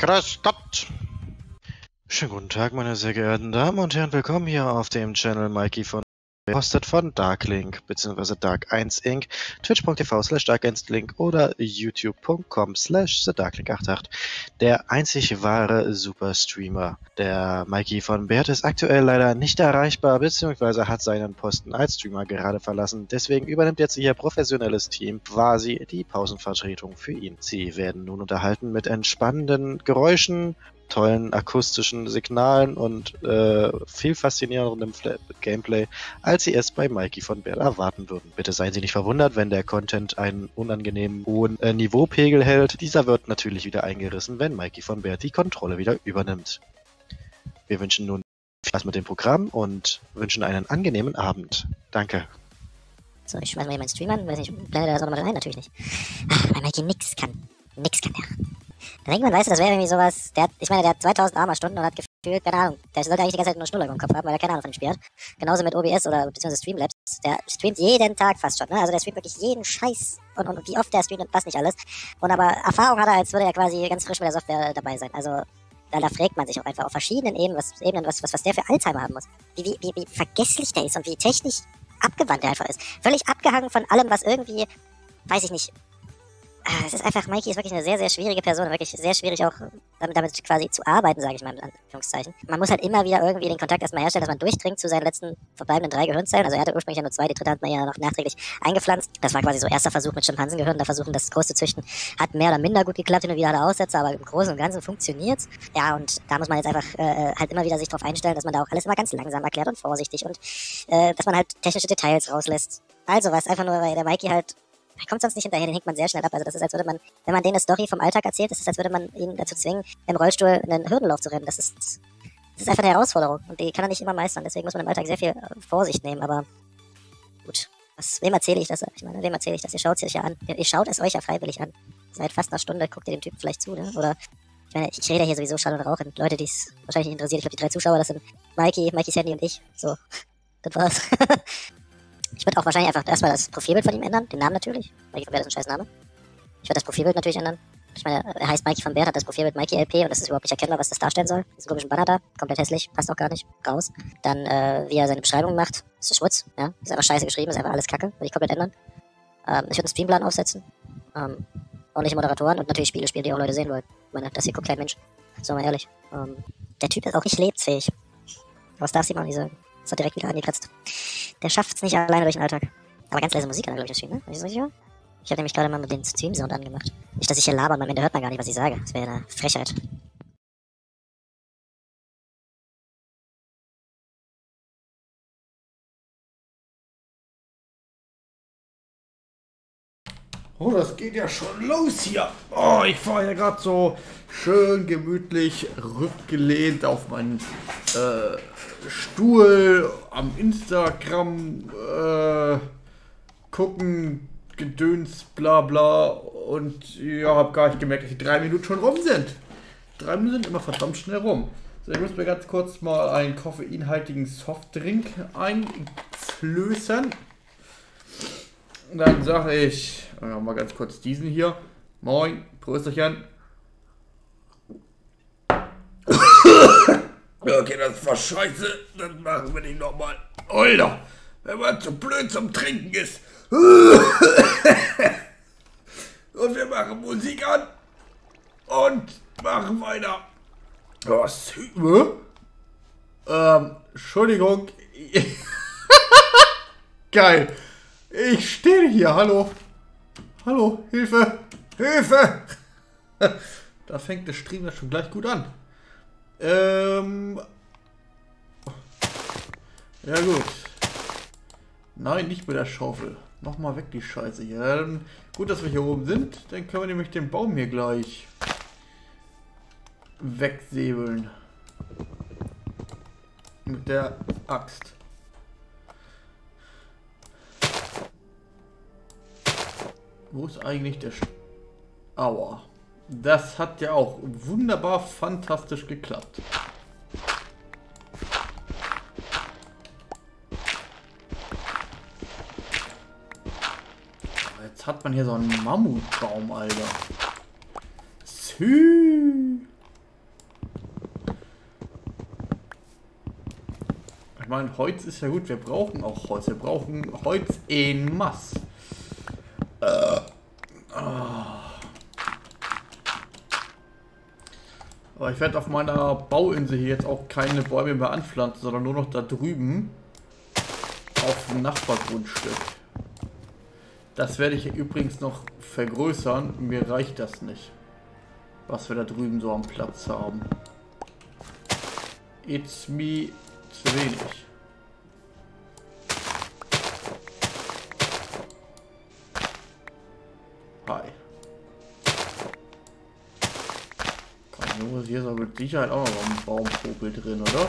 Grüß Gott! Schönen guten Tag, meine sehr geehrten Damen und Herren. Willkommen hier auf dem Channel Mikey von Hostet von Darklink bzw. Dark1 Inc., twitch.tv slash dark1link oder youtube.com slash thedarklink88. Der einzig wahre Superstreamer. Der Mikey von Bert ist aktuell leider nicht erreichbar bzw. hat seinen Posten als Streamer gerade verlassen. Deswegen übernimmt jetzt ihr professionelles Team quasi die Pausenvertretung für ihn. Sie werden nun unterhalten mit entspannenden Geräuschen, tollen akustischen Signalen und äh, viel faszinierendem Gameplay, als Sie es bei Mikey von Bär erwarten würden. Bitte seien Sie nicht verwundert, wenn der Content einen unangenehmen hohen äh, Niveaupegel hält. Dieser wird natürlich wieder eingerissen, wenn Mikey von Bär die Kontrolle wieder übernimmt. Wir wünschen nun viel Spaß mit dem Programm und wünschen einen angenehmen Abend. Danke. So, ich schmeiß mal hier meinen Stream an. Weiß nicht, blende da das nochmal rein? Natürlich nicht. Ah, weil Mikey nix kann. Nix kann er. Man, weißt du, das wäre irgendwie sowas, der hat, ich meine, der hat 2000 Arma-Stunden und hat gefühlt, keine Ahnung, der sollte eigentlich die ganze Zeit nur Schnuller im Kopf haben, weil er keine Ahnung von dem Spiel hat. Genauso mit OBS oder beziehungsweise Streamlabs, der streamt jeden Tag fast schon, ne? Also der streamt wirklich jeden Scheiß und, und wie oft der streamt und was nicht alles. Und aber Erfahrung hat er, als würde er quasi ganz frisch mit der Software dabei sein. Also da, da fragt man sich auch einfach auf verschiedenen Ebenen, was, Ebenen, was, was, was der für Alzheimer haben muss. Wie, wie, wie, wie vergesslich der ist und wie technisch abgewandt der einfach ist. Völlig abgehangen von allem, was irgendwie, weiß ich nicht, es ist einfach, Mikey ist wirklich eine sehr, sehr schwierige Person, wirklich sehr schwierig auch damit, damit quasi zu arbeiten, sage ich mal in Anführungszeichen. Man muss halt immer wieder irgendwie den Kontakt erstmal herstellen, dass man durchdringt zu seinen letzten verbleibenden drei Gehirnzellen. Also er hatte ursprünglich ja nur zwei, die dritte hat man ja noch nachträglich eingepflanzt. Das war quasi so erster Versuch mit Schimpansengehirn, da versuchen das groß zu züchten. Hat mehr oder minder gut geklappt, hin und wieder hatte Aussätze, aber im Großen und Ganzen funktioniert's. Ja, und da muss man jetzt einfach äh, halt immer wieder sich darauf einstellen, dass man da auch alles immer ganz langsam erklärt und vorsichtig und äh, dass man halt technische Details rauslässt. Also was, einfach nur, weil der Mikey halt er kommt sonst nicht hinterher, den hängt man sehr schnell ab. Also das ist, als würde man, wenn man denen eine Story vom Alltag erzählt, das ist, als würde man ihn dazu zwingen, im Rollstuhl einen Hürdenlauf zu rennen. Das ist, das ist einfach eine Herausforderung und die kann er nicht immer meistern. Deswegen muss man im Alltag sehr viel äh, Vorsicht nehmen, aber gut. Was, wem erzähle ich das? Ich meine, wem erzähle ich das? Ihr schaut es euch ja an. Ihr, ihr, schaut es euch ja freiwillig an. Seit fast einer Stunde guckt ihr dem Typen vielleicht zu, ne? Oder ich meine, ich rede hier sowieso Schall und Rauch. Und Leute, die es wahrscheinlich nicht interessiert. Ich glaube, die drei Zuschauer, das sind Mikey, Mikey Sandy und ich. So, das war's. Ich würde auch wahrscheinlich einfach erstmal das Profilbild von ihm ändern, den Namen natürlich. Mikey von Bert ist ein scheiß Name. Ich würde das Profilbild natürlich ändern. Ich meine, er heißt Mikey von Bert, hat das Profilbild Mikey LP und das ist überhaupt nicht erkennbar, was das darstellen soll. Diesen komischen Banner da, komplett hässlich, passt auch gar nicht, raus. Dann, äh, wie er seine Beschreibung macht, ist Schmutz, ja. Ist einfach scheiße geschrieben, ist einfach alles kacke, würde ich komplett ändern. Ähm, ich würde einen Streamplan aufsetzen. Ähm, ordentliche Moderatoren und natürlich Spiele spielen, die auch Leute sehen wollen. Ich meine, das hier guckt kein Mensch. So mal ehrlich. Ähm, der Typ ist auch nicht lebensfähig. Was darf sie mal nicht sagen? Ist er direkt wieder angekratzt. Der schafft es nicht alleine durch den Alltag. Aber ganz leise Musik hat er, glaube ich, Stream, ne? Ist das richtig, Ich habe nämlich gerade mal mit den Stream-Sound angemacht. Nicht, dass ich hier laber und am Ende hört man gar nicht, was ich sage. Das wäre eine Frechheit. Oh, das geht ja schon los hier. Oh, ich fahre ja gerade so schön gemütlich rückgelehnt auf meinen äh, Stuhl am Instagram äh, gucken, Gedöns, bla bla. Und ja, hab gar nicht gemerkt, dass die drei Minuten schon rum sind. Drei Minuten sind immer verdammt schnell rum. So, ich muss mir ganz kurz mal einen koffeinhaltigen Softdrink einflößen. Dann sage ich, mal ganz kurz diesen hier. Moin, Prösterchen. Okay, das war scheiße. Dann machen wir nicht nochmal. Alter, wenn man zu blöd zum Trinken ist. Und wir machen Musik an. Und machen weiter. Was? Ähm, Entschuldigung. Geil. Ich stehe hier. Hallo. Hallo. Hilfe. Hilfe. da fängt der Stream ja schon gleich gut an. Ähm. Ja gut. Nein, nicht mit der Schaufel. Mach mal weg die Scheiße hier. Dann, gut, dass wir hier oben sind. Dann können wir nämlich den Baum hier gleich wegsäbeln. Mit der Axt. Wo ist eigentlich der... Sch Aua. Das hat ja auch wunderbar fantastisch geklappt. Jetzt hat man hier so einen Mammutbaum, Alter. Sü. Ich meine, Holz ist ja gut. Wir brauchen auch Holz. Wir brauchen Holz in Mass. Äh. Aber ich werde auf meiner Bauinsel hier jetzt auch keine Bäume mehr anpflanzen, sondern nur noch da drüben auf dem Nachbargrundstück. Das werde ich übrigens noch vergrößern. Mir reicht das nicht, was wir da drüben so am Platz haben. It's me zu wenig. Hi. Junge, hier ist aber mit Sicherheit auch noch ein Baumvogel drin, oder?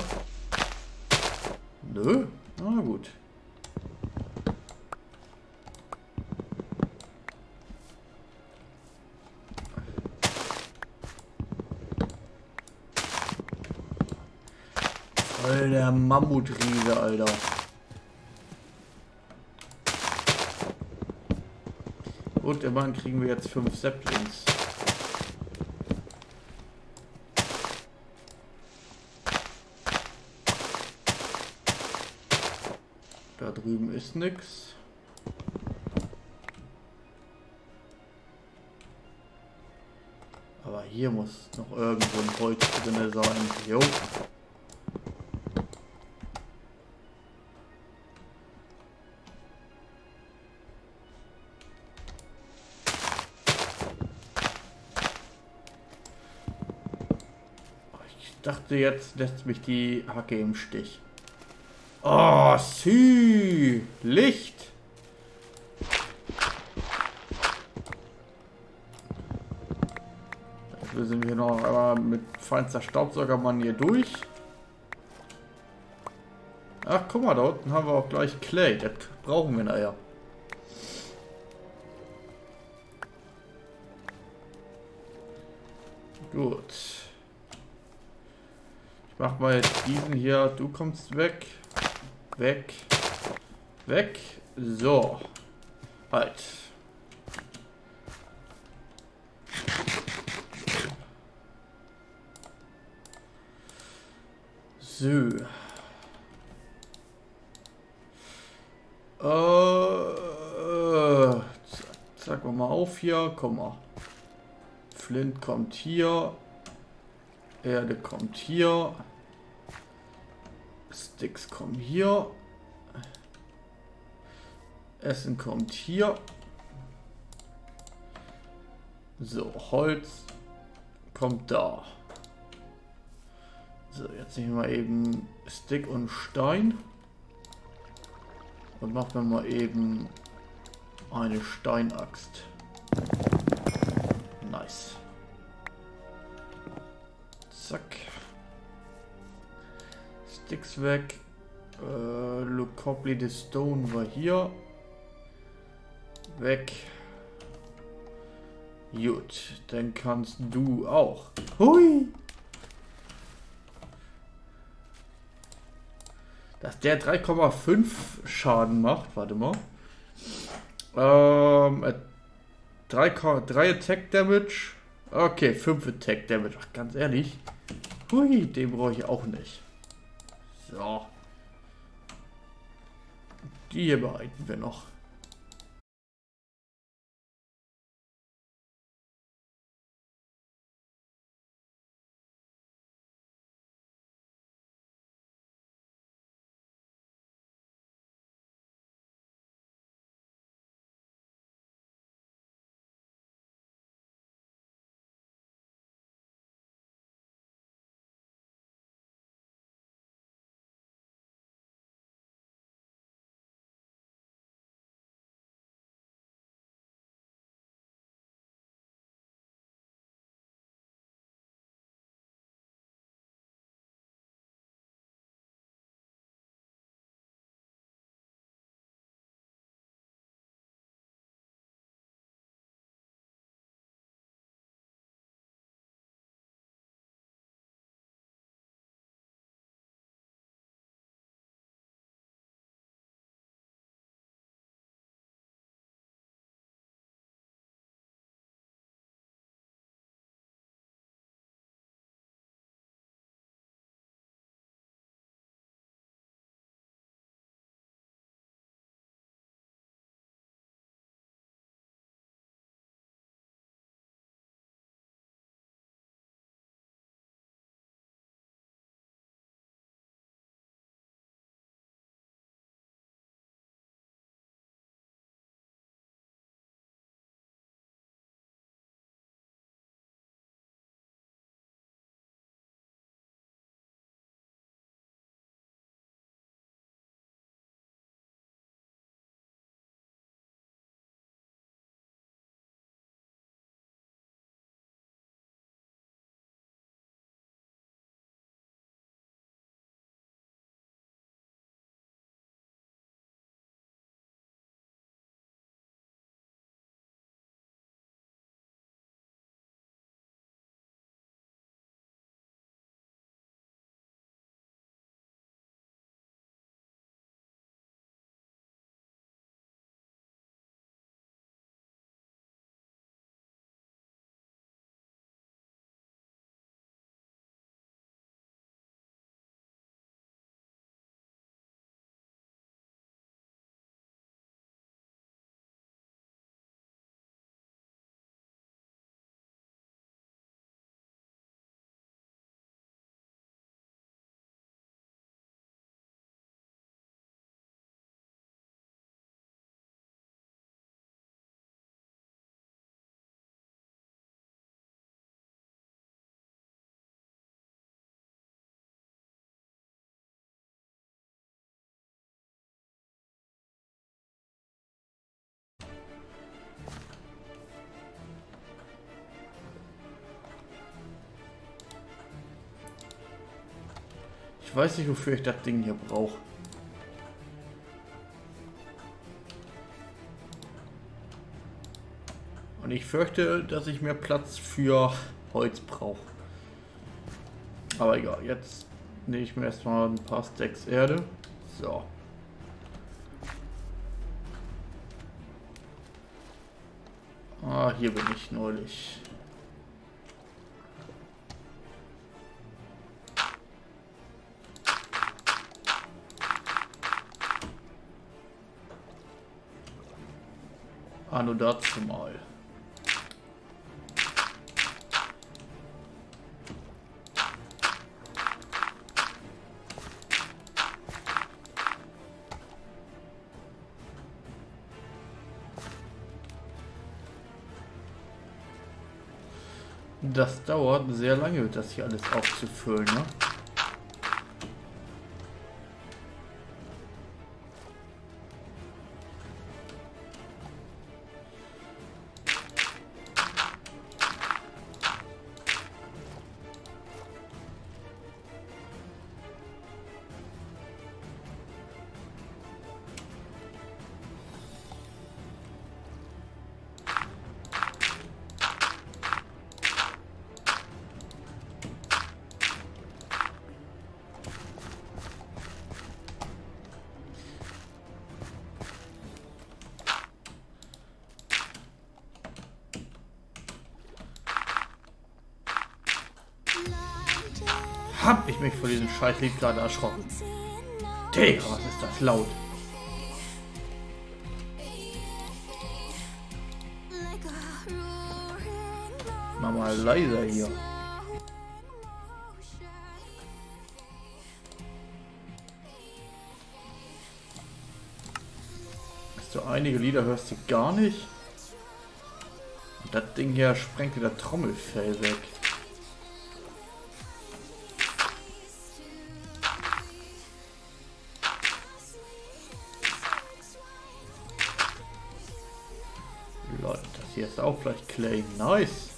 Nö? Na gut. Voll der Mammutriese, Alter. Und immerhin kriegen wir jetzt fünf Saplings. Da drüben ist nix. Aber hier muss noch irgendwo ein Holz drin sein. Jo. Ich dachte, jetzt lässt mich die Hacke im Stich. Oh, Sü, Licht. Dafür sind wir noch einmal mit feinster Staubsaugermann hier durch. Ach, guck mal, da unten haben wir auch gleich Clay. Das brauchen wir nachher. Gut. Ich mach mal diesen hier. Du kommst weg. Weg. Weg. So. Halt. So. Äh, zack, wir mal auf hier. Komm mal. Flint kommt hier. Erde kommt hier. Sticks kommen hier. Essen kommt hier. So, Holz kommt da. So, jetzt nehmen wir eben Stick und Stein. Und machen wir mal eben eine Steinaxt. Nice. Zack. Sticks weg. Äh, Look Copley the Stone war hier. Weg. Gut, dann kannst du auch. Hui! Dass der 3,5 Schaden macht, warte mal. Ähm, 3, 3 Attack Damage. Okay, 5 Attack Damage. Ach, ganz ehrlich. Hui, den brauche ich auch nicht. So. Die hier behalten wir noch. Ich weiß nicht, wofür ich das Ding hier brauche. Und ich fürchte, dass ich mehr Platz für Holz brauche. Aber egal, jetzt nehme ich mir erstmal ein paar Stacks Erde. So. Ah, hier bin ich neulich. Ah, nur dazu mal. Das dauert sehr lange, das hier alles aufzufüllen, ne? Diesem Scheißlied gerade erschrocken. Digga, was ist das laut? Mach mal leiser hier. So einige Lieder hörst du gar nicht. Und das Ding hier sprengt wieder Trommelfell weg. Auch gleich Clay. Nice.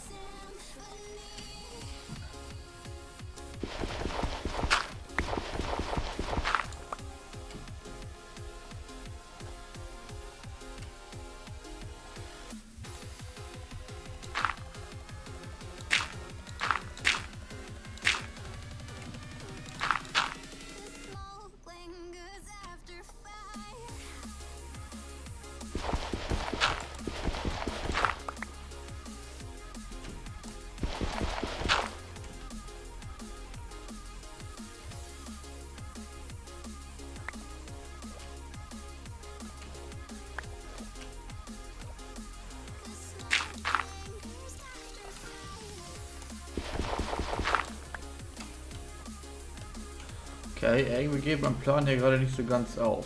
Geht mein Plan hier gerade nicht so ganz auf.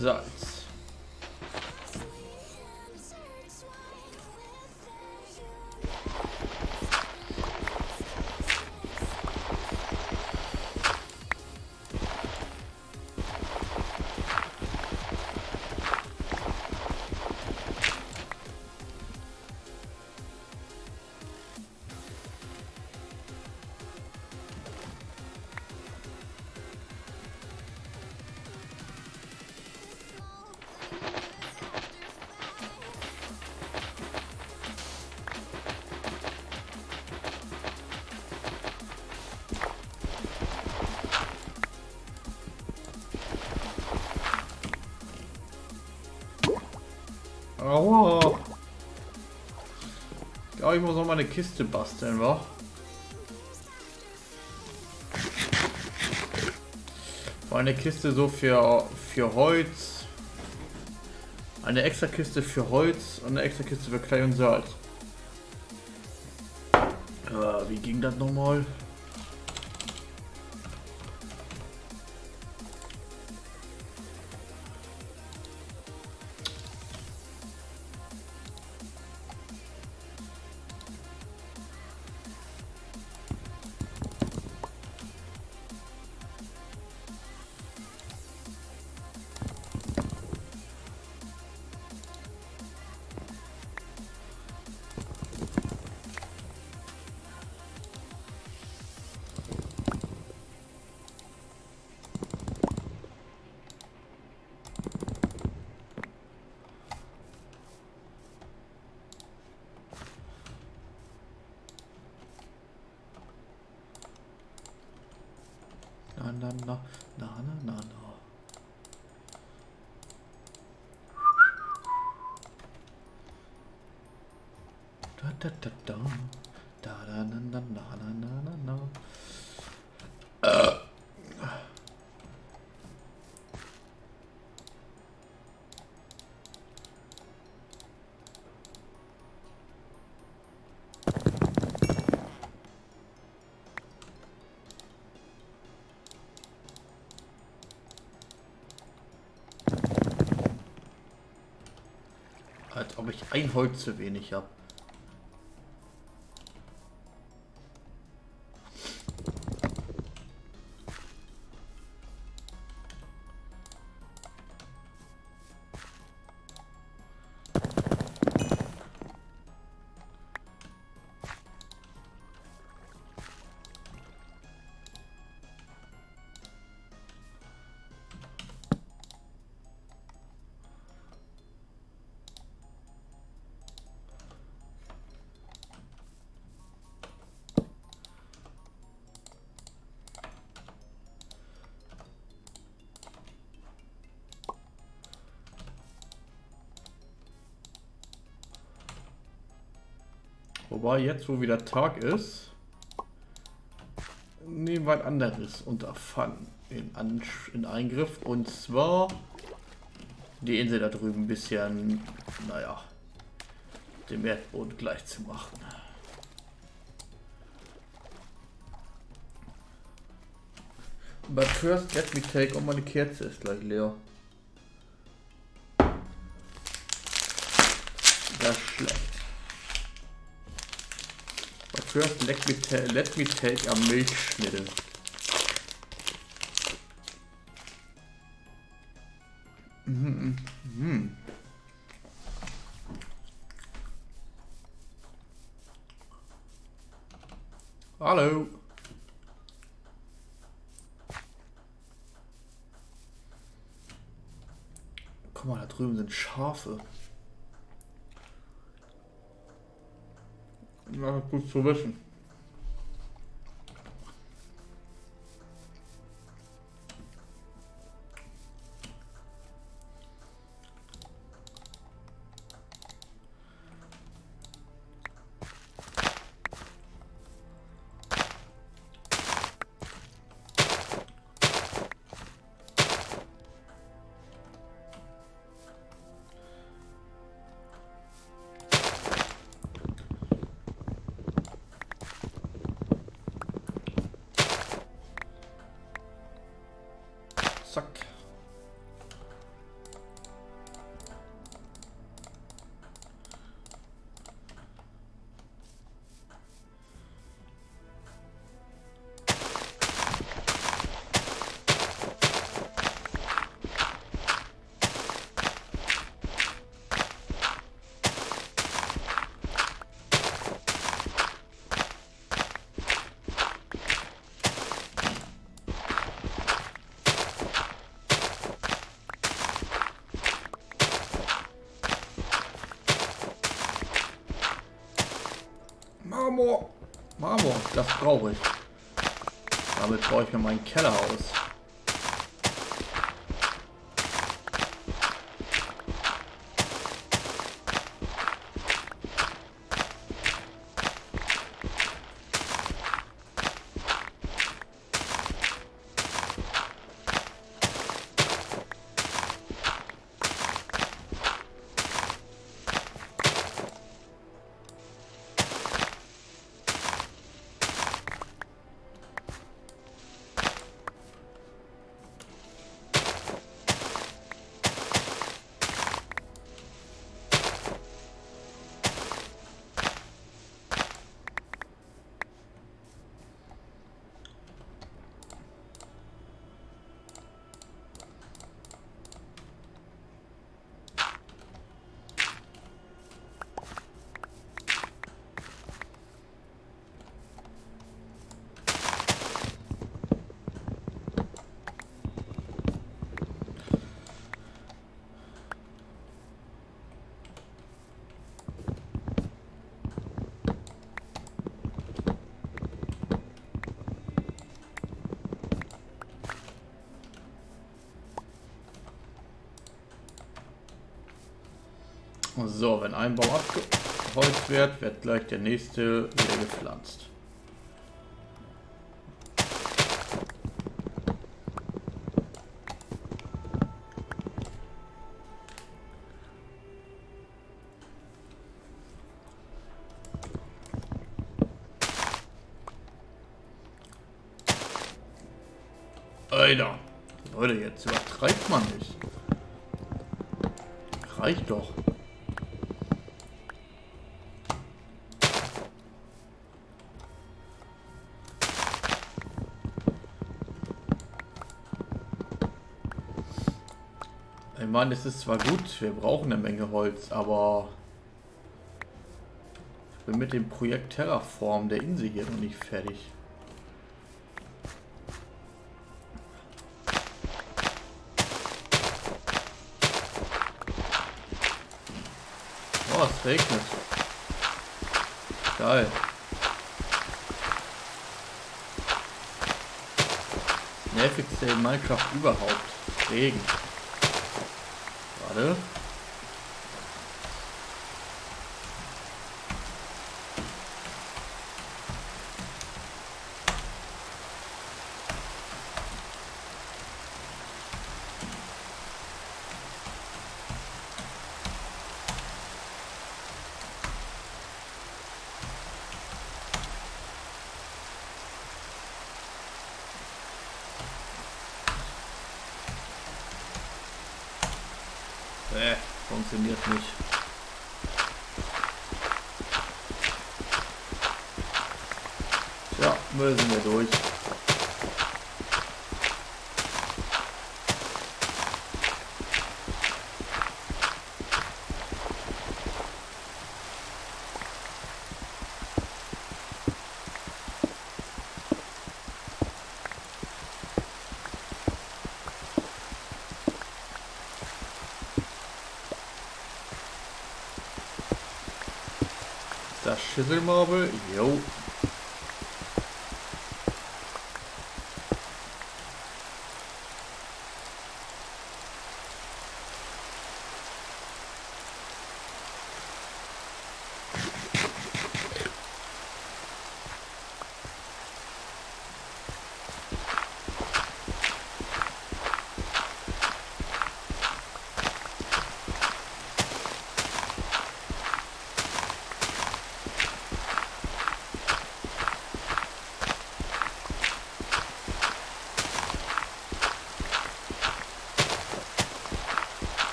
So, Aua. Ich glaube, ich muss noch mal eine Kiste basteln, wa? Eine Kiste so für, für Holz. Eine extra Kiste für Holz und eine extra Kiste für Klei und Salz. Äh, wie ging das nochmal? Na Da da da da. Da da na na na na na na. Als ob ich ein Holz zu wenig habe. Wobei jetzt, wo wieder Tag ist, nehmen wir ein anderes Unterfangen in, An in Eingriff. Und zwar die Insel da drüben ein bisschen, naja, dem Erdboden gleich zu machen. But first let me take, oh meine Kerze ist gleich leer. First let me, let me take a Milchschnitte. Mhm, mhm. Hallo. Guck mal, da drüben sind Schafe. Ja, gut zu wissen. Ich. Damit baue ich mir meinen Keller aus. So, wenn ein Baum abgeholzt wird, wird gleich der nächste wieder gepflanzt. Meine, es ist zwar gut, wir brauchen eine Menge Holz, aber ich bin mit dem Projekt Terraform der Insel hier noch nicht fertig. Oh, es regnet. Geil. Das nervigste in Minecraft überhaupt. Regen. Warte. Äh, funktioniert nicht. Ja, müssen wir durch. Das Schüsselmarble, jo.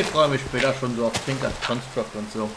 Ich freue mich später schon so auf Tinker's Construct und so.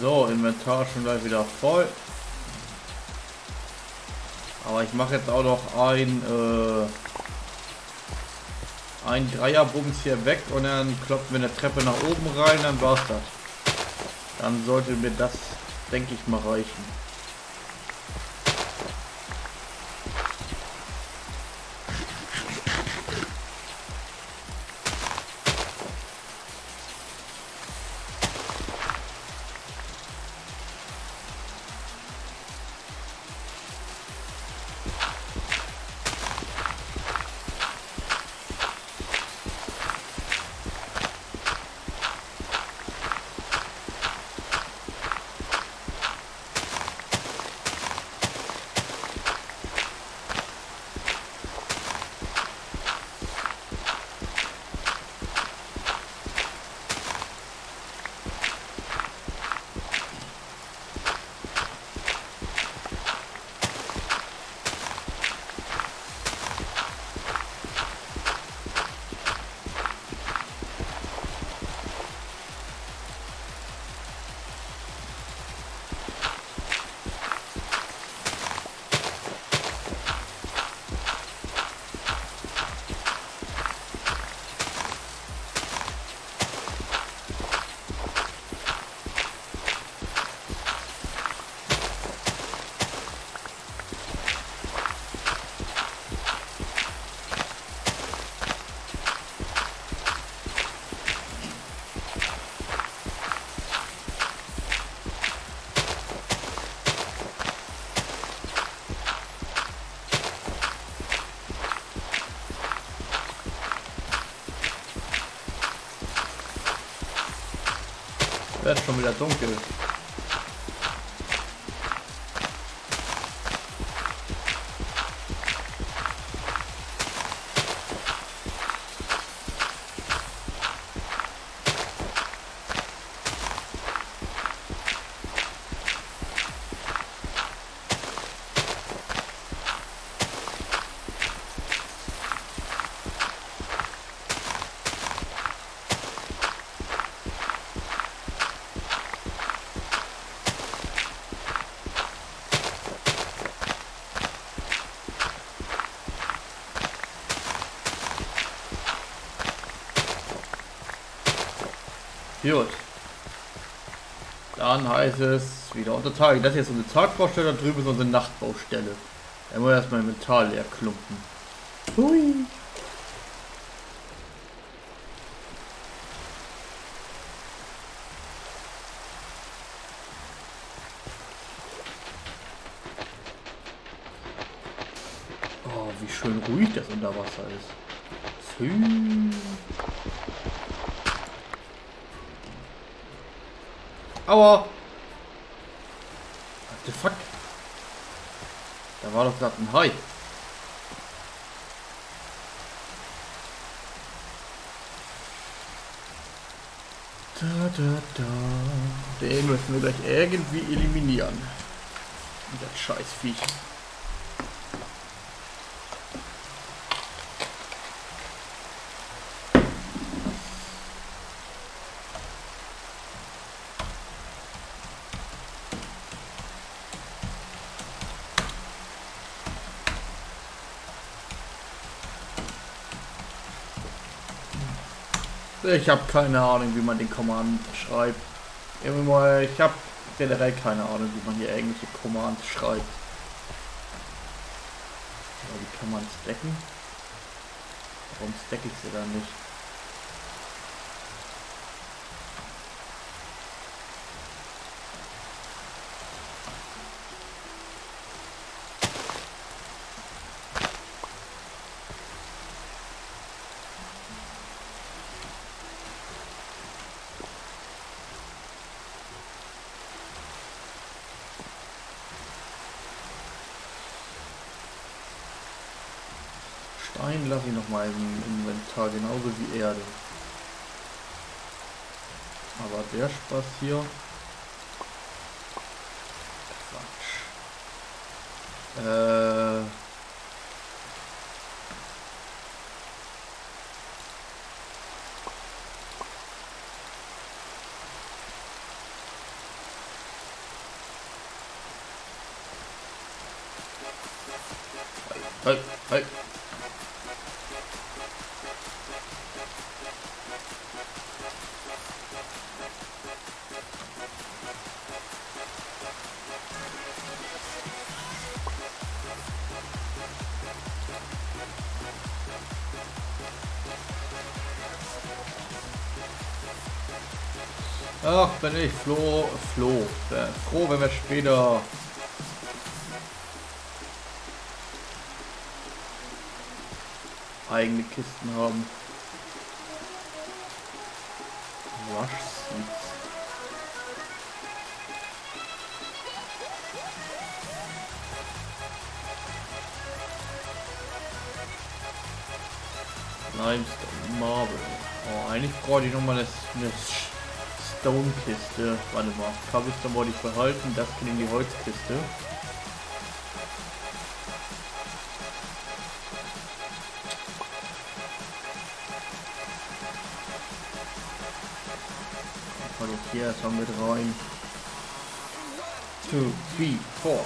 So, Inventar schon gleich wieder voll. Aber ich mache jetzt auch noch ein, äh, ein Dreierbums hier weg und dann klopfen wir eine Treppe nach oben rein, dann war's das. Dann sollte mir das, denke ich mal, reichen. Wird schon wieder dunkel. Gut. Dann heißt es wieder unter Tage. Das hier ist unsere Tagbaustelle, da drüben ist unsere Nachtbaustelle. Da muss erstmal Metall leer klumpen. Hui. Oh, wie schön ruhig das unter Wasser ist. Schön. Aua! What the fuck? Da war doch gerade ein Hai. Da, da, da. Den müssen wir gleich irgendwie eliminieren. Das scheiß Viech. Ich habe keine Ahnung, wie man den Command schreibt. Ich habe generell keine Ahnung, wie man hier irgendwelche Commands schreibt. Aber wie kann man stacken? Warum stack ich sie dann nicht? meinem Inventar, genauso wie Erde. Aber der Spaß hier... Quatsch. Äh... Hey, hey. Bin ich froh, froh, äh, froh, wenn wir später eigene Kisten haben. Rush Seeds. Limestone Marble. Oh, eigentlich brauche ich nochmal eine, eine Stone-Kiste. Warte mal. Cobblestone wollte ich behalten. Das geht in die Holzkiste. Hol ich hier erstmal mit rein. 2, 3, 4.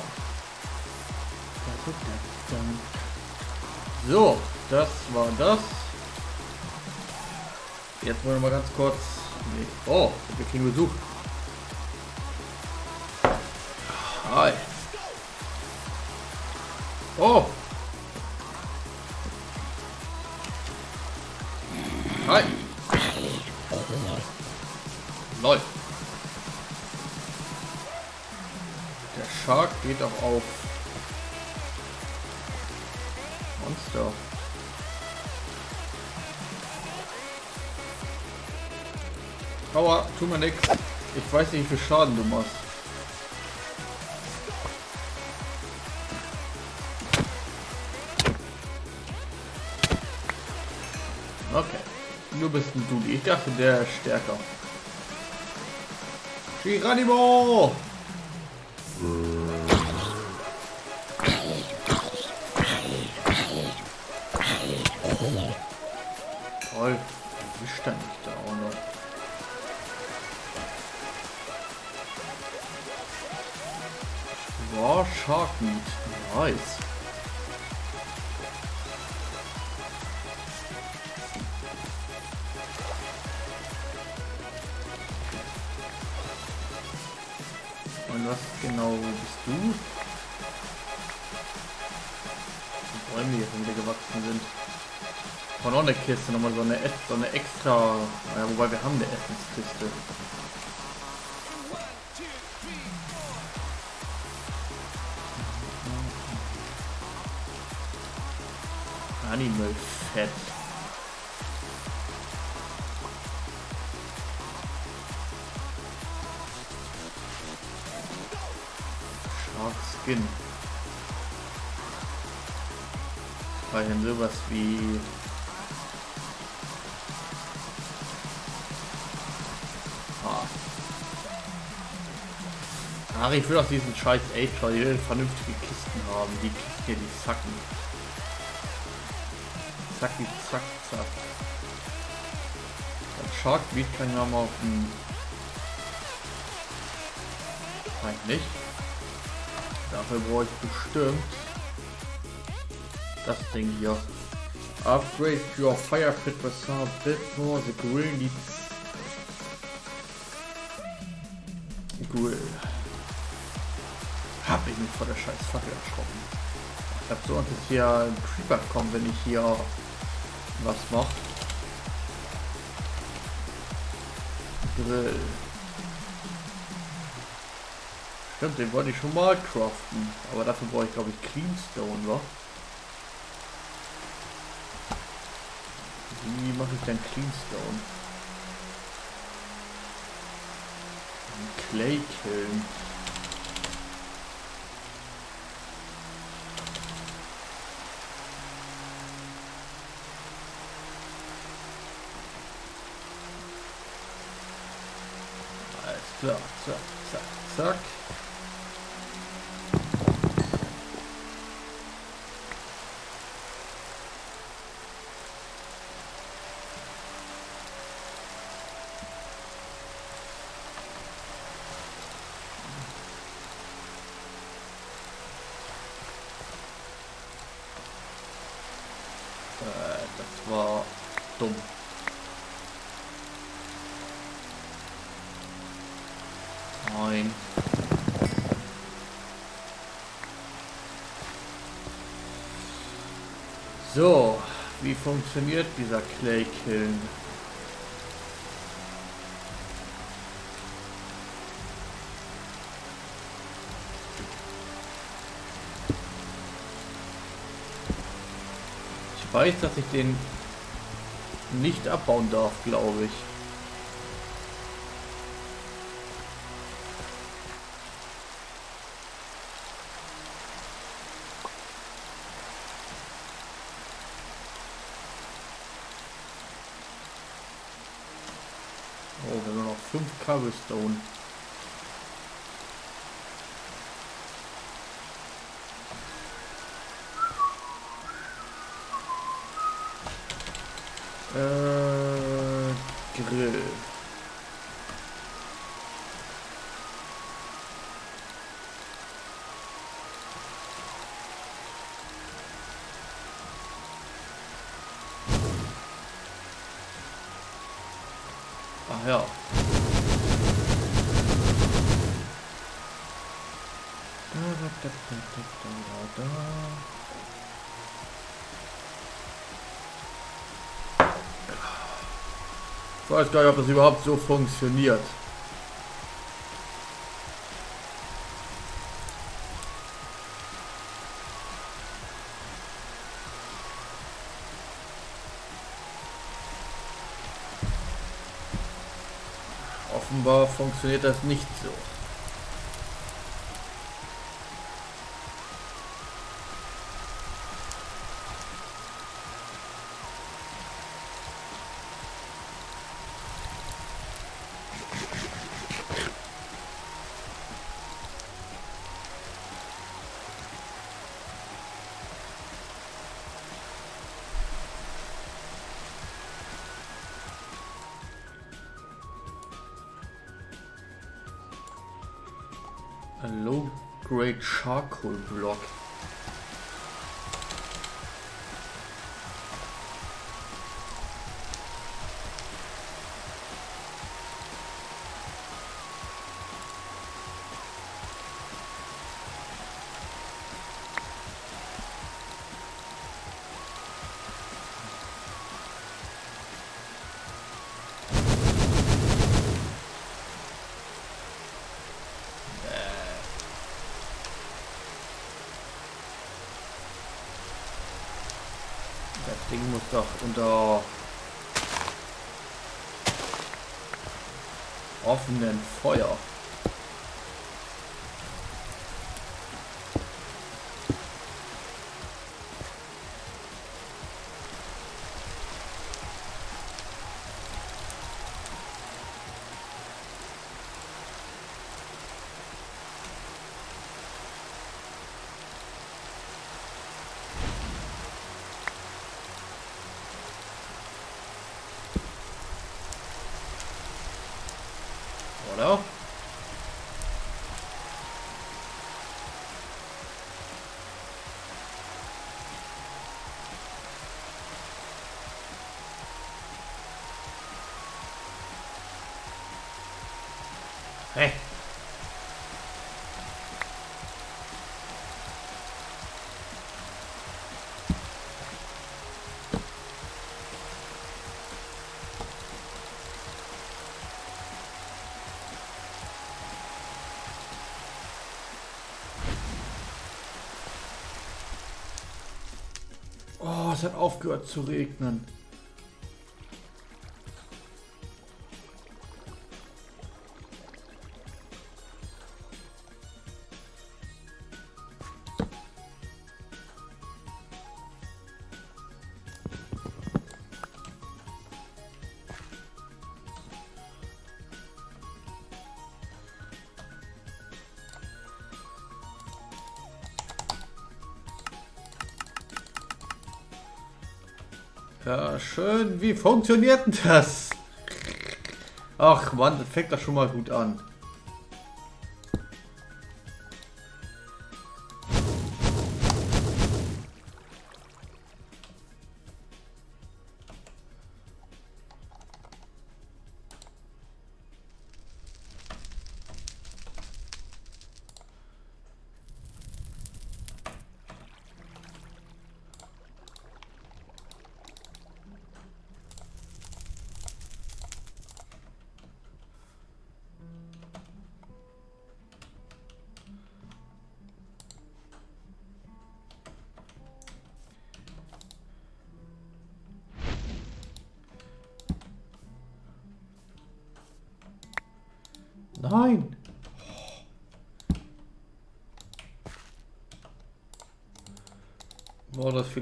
So, das war das. Jetzt wollen wir mal ganz kurz. Oh, wir kriegen Besuch. Hi. Nicht, wie viel Schaden du machst. Okay. Du bist ein Dudi. Ich dachte, der ist stärker. Geronimo! Kiste, nochmal so eine, so eine extra, ja, wobei wir haben eine Essenskiste. Animal Fett. Shark Skin. Bei denn sowas wie Ach, ich will aus diesen scheiß Age, ich will vernünftige Kisten haben. Die Kisten hier, die zacken. Zacki, zack, zack. Das Shark Meat kann ich mal auf dem. Nein, nicht. Dafür brauche ich bestimmt das Ding hier. Upgrade your fire pit with a bit more. The grill needs Ich hab so Angst, dass hier ein Creeper kommt, wenn ich hier was mache. Grill. Stimmt, den wollte ich schon mal craften. Aber dafür brauche ich glaube ich Cleanstone, wa? Wie mache ich denn Cleanstone? Clay killen. Alles klar, zack, zack, zack. Funktioniert dieser Clay Kiln? Ich weiß, dass ich den nicht abbauen darf, glaube ich. Cobblestone. Uh, äh, Grill. Weiß gar nicht, ob das überhaupt so funktioniert. Offenbar funktioniert das nicht so. Charcoal block. Offenen Feuer. Es hat aufgehört zu regnen. Wie funktioniert denn das? Ach Mann, das fängt doch schon mal gut an.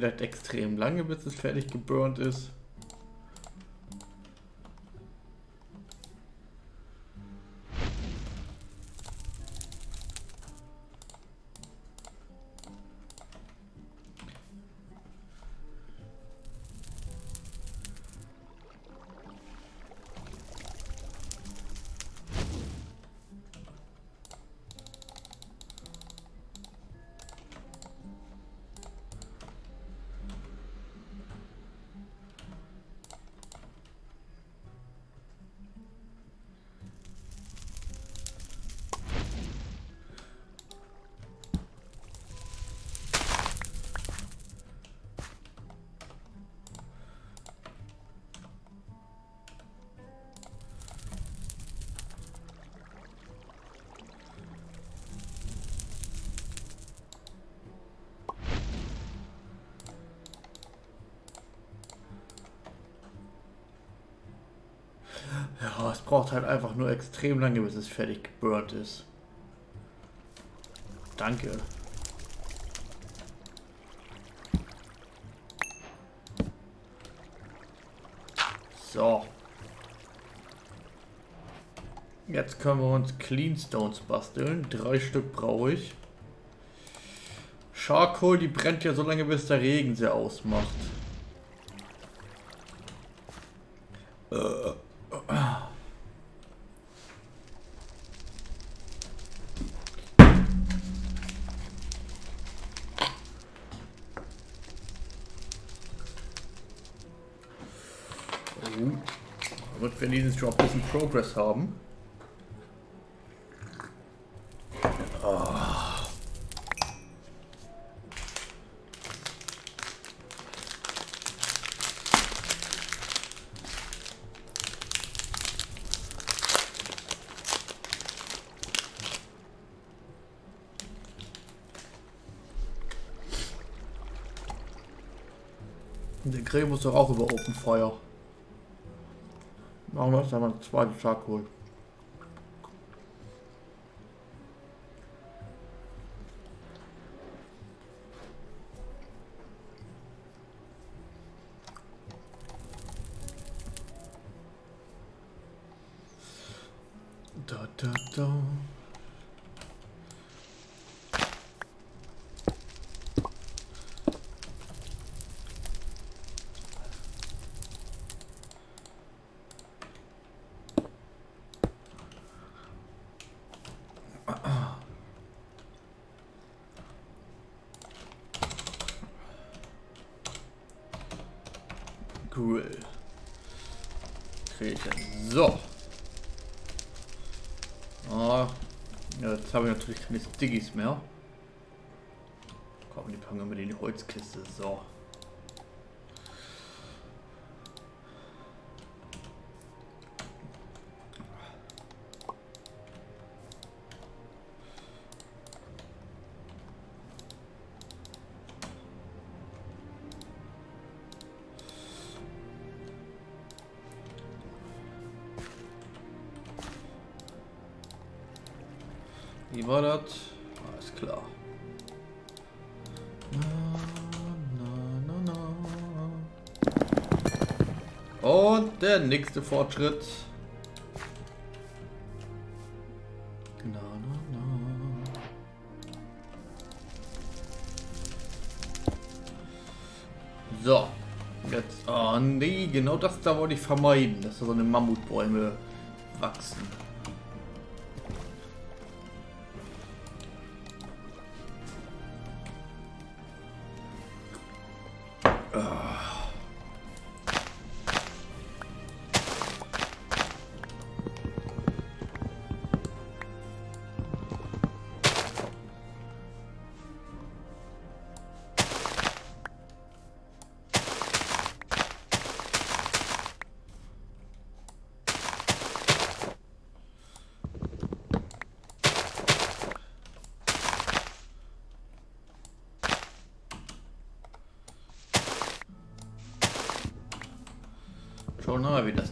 Vielleicht extrem lange, bis es fertig geburnt ist? Nur extrem lange, bis es fertig geburnt ist. Danke. So. Jetzt können wir uns Clean Stones basteln. Drei Stück brauche ich. Charcoal, die brennt ja so lange, bis der Regen sie ausmacht. Progress haben. Der Grill muss doch auch über Open Feuer. Machen wir das einmal einen zweiten Charcoal. Da, da, da. Grill. Grillchen. So. Ah, ja, jetzt habe ich natürlich keine Stiggies mehr. Komm, die packen wir in die Holzkiste. So. War das? Alles klar. Na, na, na. Und der nächste Fortschritt. So. Jetzt. Ah, nee, genau das da wollte ich vermeiden, dass da so eine Mammutbäume wachsen.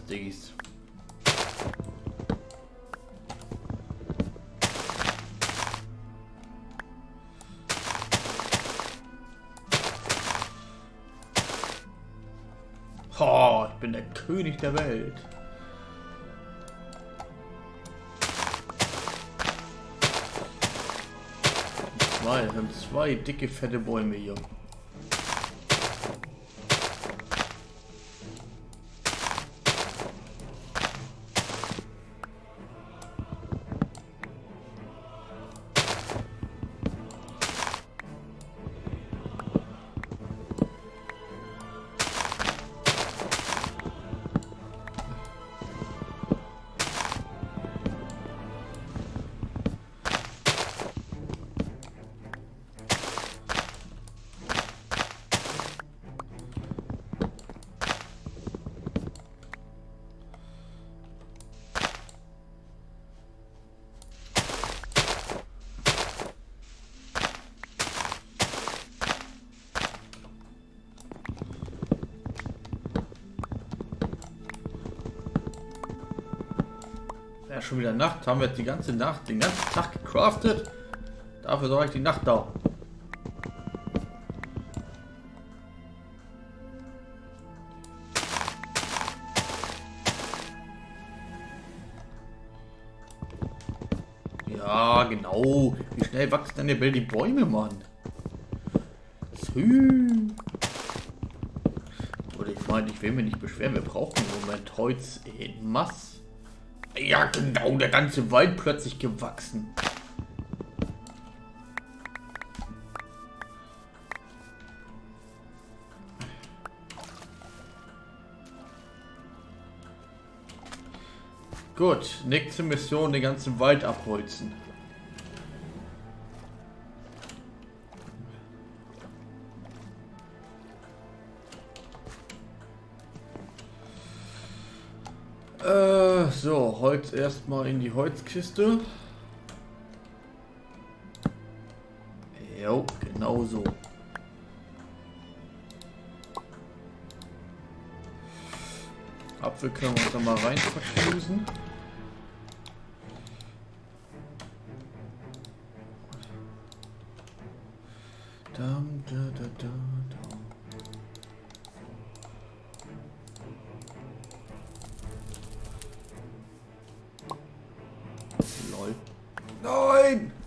Diggis. Oh, ich bin der König der Welt. Zwei, haben zwei dicke, fette Bäume hier. Schon wieder Nacht. Haben wir die ganze Nacht, den ganzen Tag gecraftet. Dafür soll ich die Nacht da. Ja, genau. Wie schnell wachsen denn der die Bäume, Mann? Oder ich meine, ich will mich nicht beschweren. Wir brauchen im Moment Holz in Mass. Ja, genau, der ganze Wald plötzlich gewachsen. Gut, nächste Mission, den ganzen Wald abholzen. Holz erstmal in die Holzkiste. Jo, genau so. Apfel können wir uns da mal rein verknusen. Nein!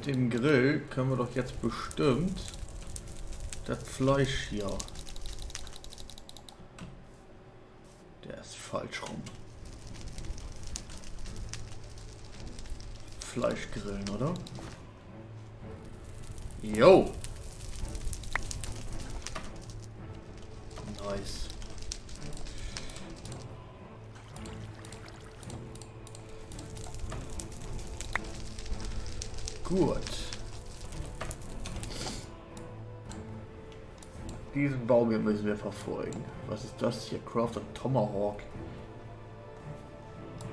Mit dem Grill können wir doch jetzt bestimmt das Fleisch hier. Verfolgen. Was ist das hier? Craft und Tomahawk.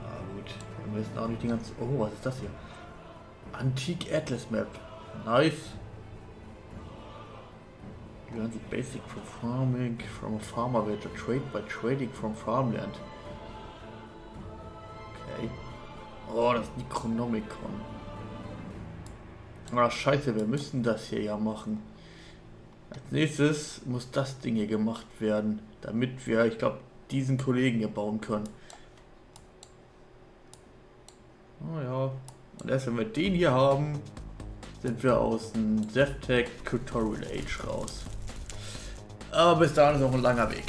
Ah gut. Wir müssen auch nicht die ganze... Oh, was ist das hier? Antique Atlas Map. Nice. Learn the basic from farming from a farmer to trade by trading from farmland. Okay. Oh, das Necronomicon. Ah, scheiße, wir müssen das hier ja machen. Als nächstes muss das Ding hier gemacht werden, damit wir, ich glaube, diesen Kollegen hier bauen können. Oh ja. Und erst wenn wir den hier haben, sind wir aus dem Zeftech Tutorial Age raus. Aber bis dahin ist noch ein langer Weg.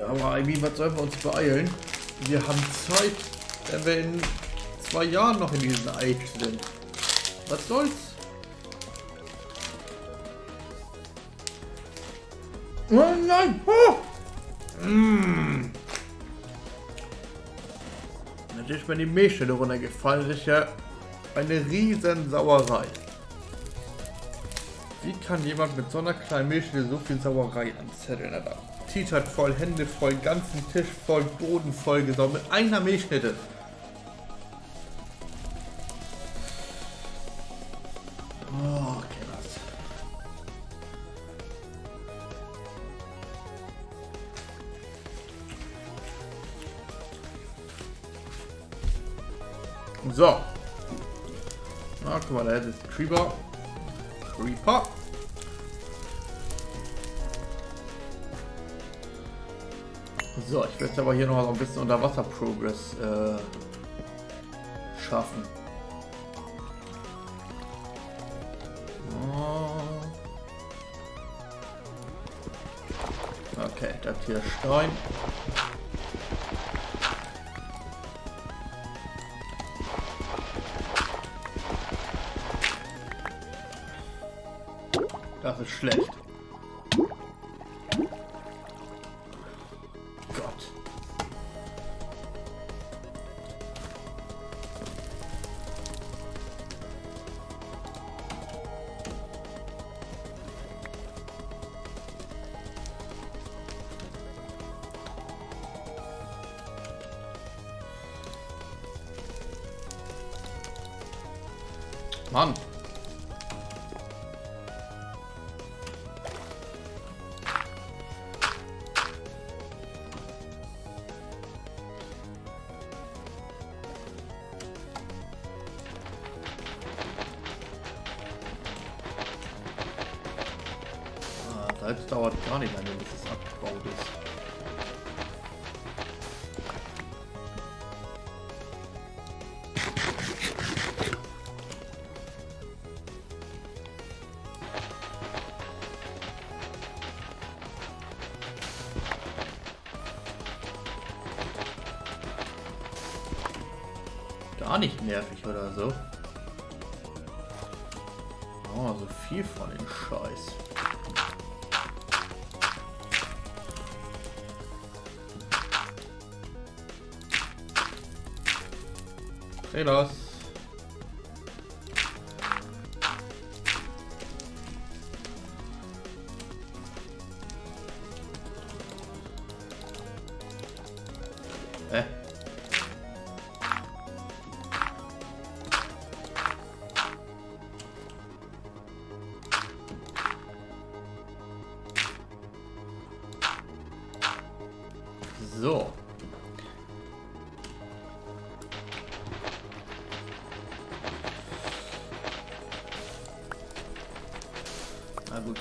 Aber irgendwie, was sollen wir uns beeilen? Wir haben Zeit, wenn wir in zwei Jahren noch in diesem Age sind. Was soll's? Nein! Oh! Natürlich mir die Milchstelle runtergefallen. Ist ja eine riesen Sauerei. Wie kann jemand mit so einer kleinen Milchschnitte so viel Sauerei anzetteln, Alter? T-Shirt voll, Hände voll, ganzen Tisch voll, Boden voll gesaugt mit einer Milchschnitte. Creeper. Creeper. So, ich werde aber hier noch so ein bisschen Unterwasser-Progress äh, schaffen. Oh. Okay, das hier ist Stein. Schlecht.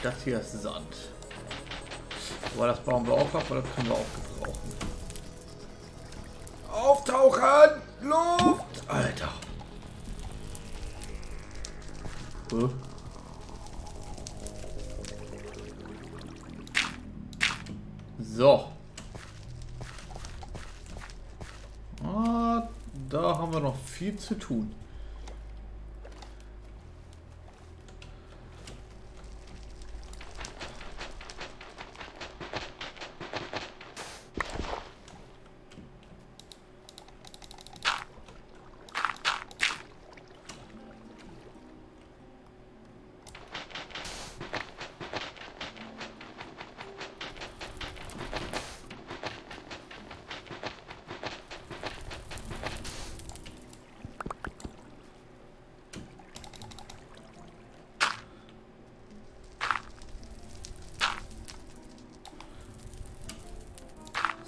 Das hier ist Sand. Aber das bauen wir auch ab, weil das können wir auch gebrauchen. Auftauchen! Luft! Alter. Huh? So. Ah, da haben wir noch viel zu tun.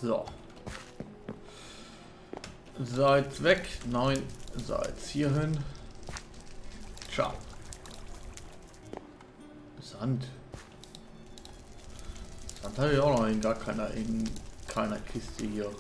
So. Seid weg. Nein, seid hier hin. Ciao. Sand. Sand habe ich auch noch in gar keiner, in keiner Kiste hier.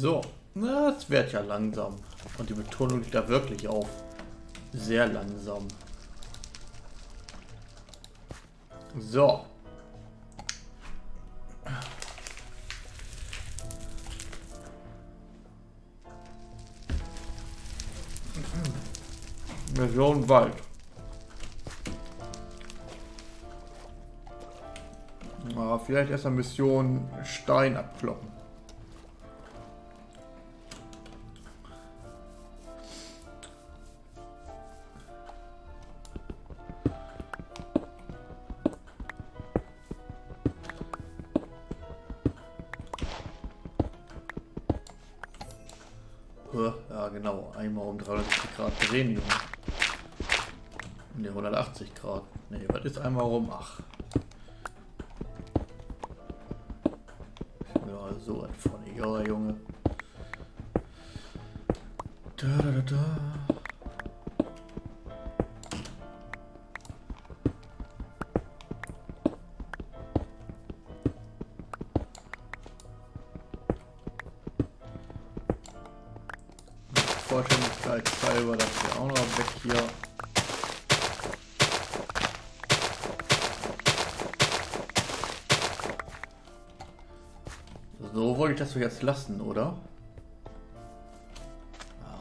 So, na, es wird ja langsam. Und die Betonung liegt da wirklich auf. Sehr langsam. So. Mission Wald. Ah, vielleicht erst eine Mission Stein abkloppen. Genau. Einmal um 360 Grad drehen, Junge. Ne, 180 Grad. Ne, was ist einmal rum? Ach. Ja, so ein von egal, Junge. Da, da, da, da. Das doch jetzt lassen, oder?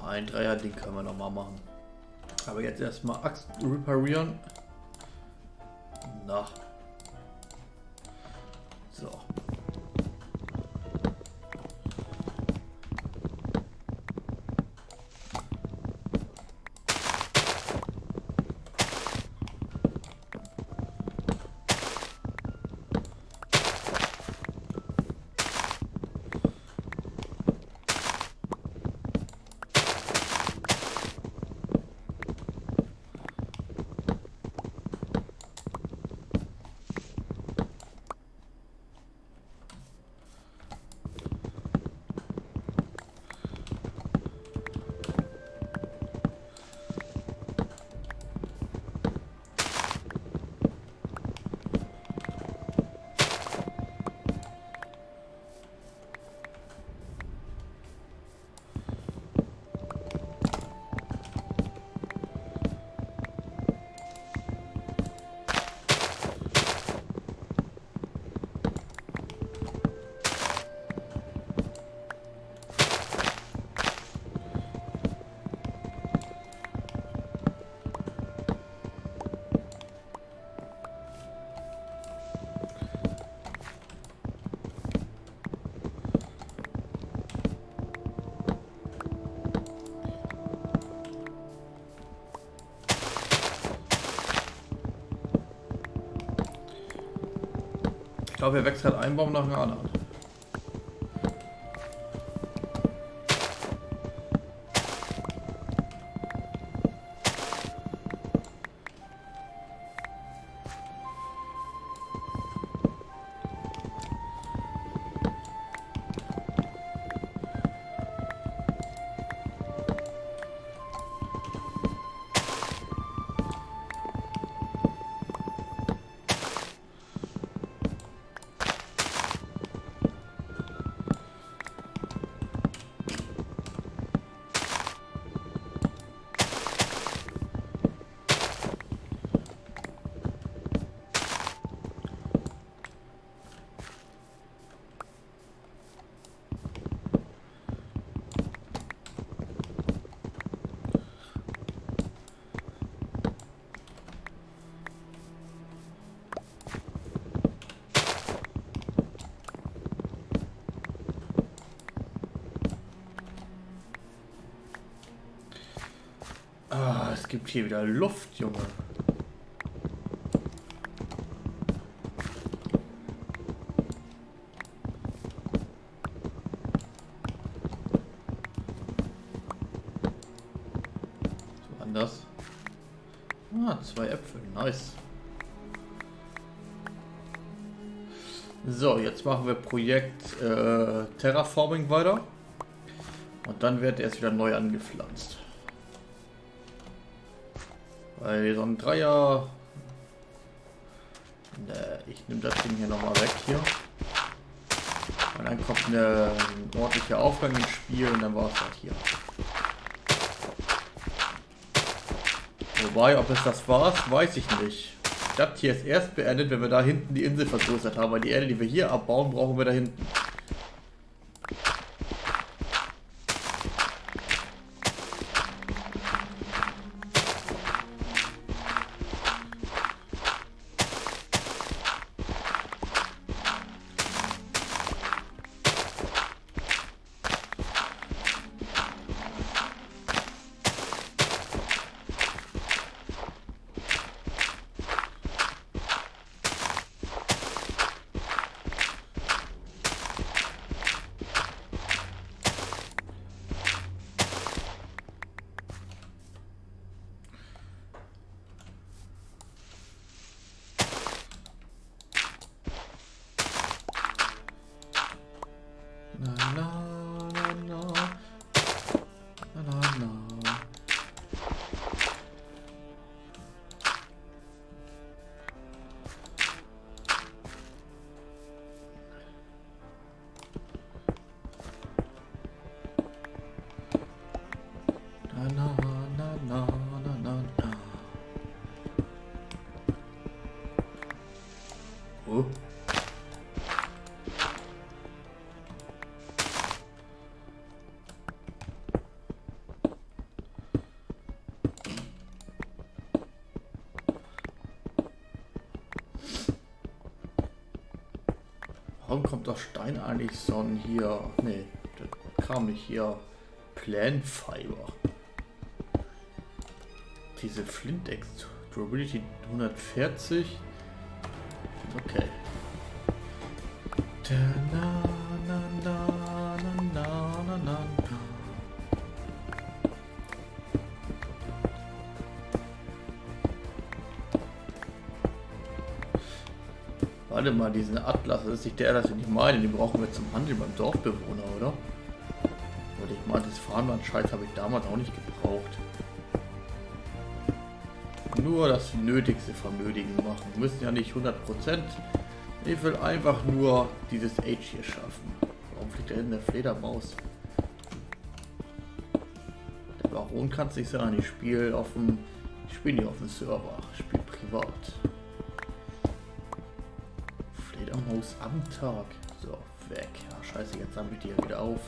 Ein Dreier-Ding können wir noch mal machen. Aber jetzt erstmal Axt reparieren. Glaube, er wächst halt ein Baum nach dem anderen. Gibt hier wieder Luft, Junge. So anders. Ah, zwei Äpfel, nice. So, jetzt machen wir Projekt äh, Terraforming weiter. Und dann wird erst wieder neu angepflanzt. Weil so ein Dreier... Ne, ich nehme das Ding hier nochmal weg hier. Und dann kommt eine, ein ordentlicher Aufgang ins Spiel und dann war es halt hier. Wobei, ob es das war, weiß ich nicht. Das hier ist erst beendet, wenn wir da hinten die Insel vergrößert haben, weil die Erde, die wir hier abbauen, brauchen wir da hinten. Kommt Stein eigentlich so ein hier? Nee, das kam nicht hier. Plant Fiber. Diese Flintex Durability 140. Okay. Da, Warte mal, diesen Atlas, das ist nicht der, das ich nicht meine, den brauchen wir zum Handel beim Dorfbewohner, oder? Und ich meine, das Fahnenband-Scheiß habe ich damals auch nicht gebraucht. Nur das Nötigste Vermögen machen. Wir müssen ja nicht 100%. Ich will einfach nur dieses Age hier schaffen. Warum fliegt da hinten der Fledermaus? Der Baron kann es nicht sein. Ich spiele auf dem. Ich spiele nicht auf dem Server. Ich spiele privat. Fledermaus am Tag. So, weg. Ja, scheiße, jetzt sammelt die ja wieder auf.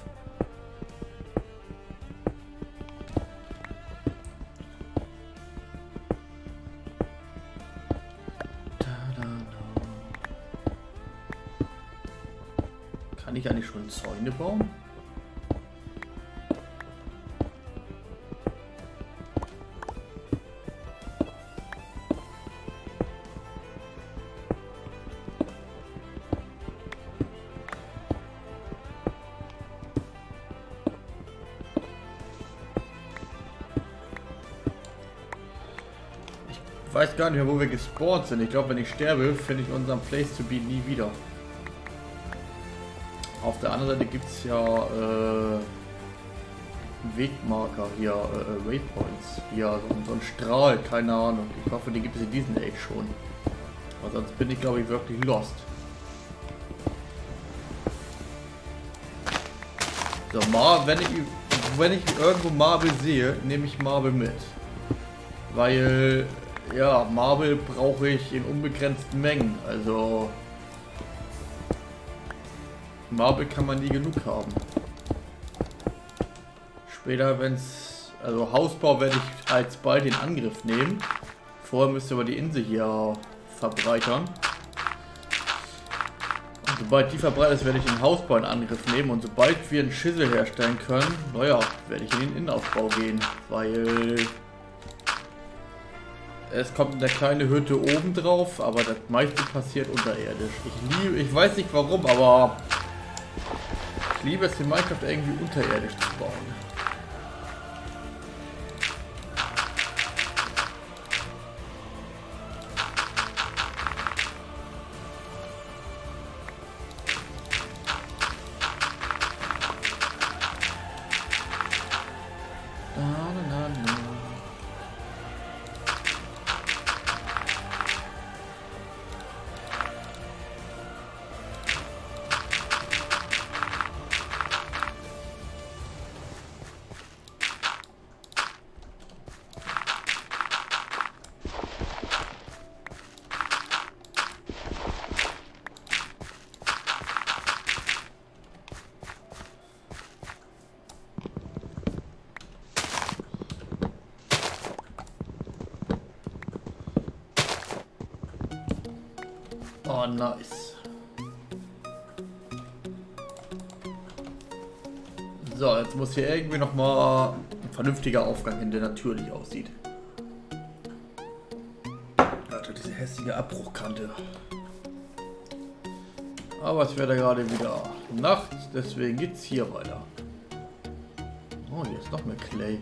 Kann ich eigentlich schon Zäune bauen? Weiß gar nicht mehr, wo wir gespawnt sind. Ich glaube, wenn ich sterbe, finde ich unseren Place to be nie wieder. Auf der anderen Seite gibt es ja äh, Wegmarker hier, äh, Waypoints. Hier, so, so ein Strahl, keine Ahnung. Ich hoffe, die gibt es in diesem Age schon. Aber sonst bin ich, glaube ich, wirklich lost. So, Mar wenn ich, wenn ich irgendwo Marble sehe, nehme ich Marble mit. Weil, ja, Marble brauche ich in unbegrenzten Mengen. Also, Marble kann man nie genug haben. Später, wenn es, also Hausbau werde ich als bald in Angriff nehmen. Vorher müsste aber die Insel hier verbreitern. Und sobald die verbreitet ist, werde ich den Hausbau in Angriff nehmen. Und sobald wir einen Schissel herstellen können, naja, werde ich in den Innenaufbau gehen. Weil Es kommt eine kleine Hütte oben drauf, aber das meiste passiert unterirdisch. Ich liebe, ich weiß nicht warum, aber ich liebe es in Minecraft irgendwie unterirdisch zu bauen. Nice. So, jetzt muss hier irgendwie noch mal ein vernünftiger Aufgang hin, der natürlich aussieht. Alter, diese hässliche Abbruchkante. Aber es wäre gerade wieder Nacht, deswegen geht's hier weiter. Oh, hier ist noch mehr Clay.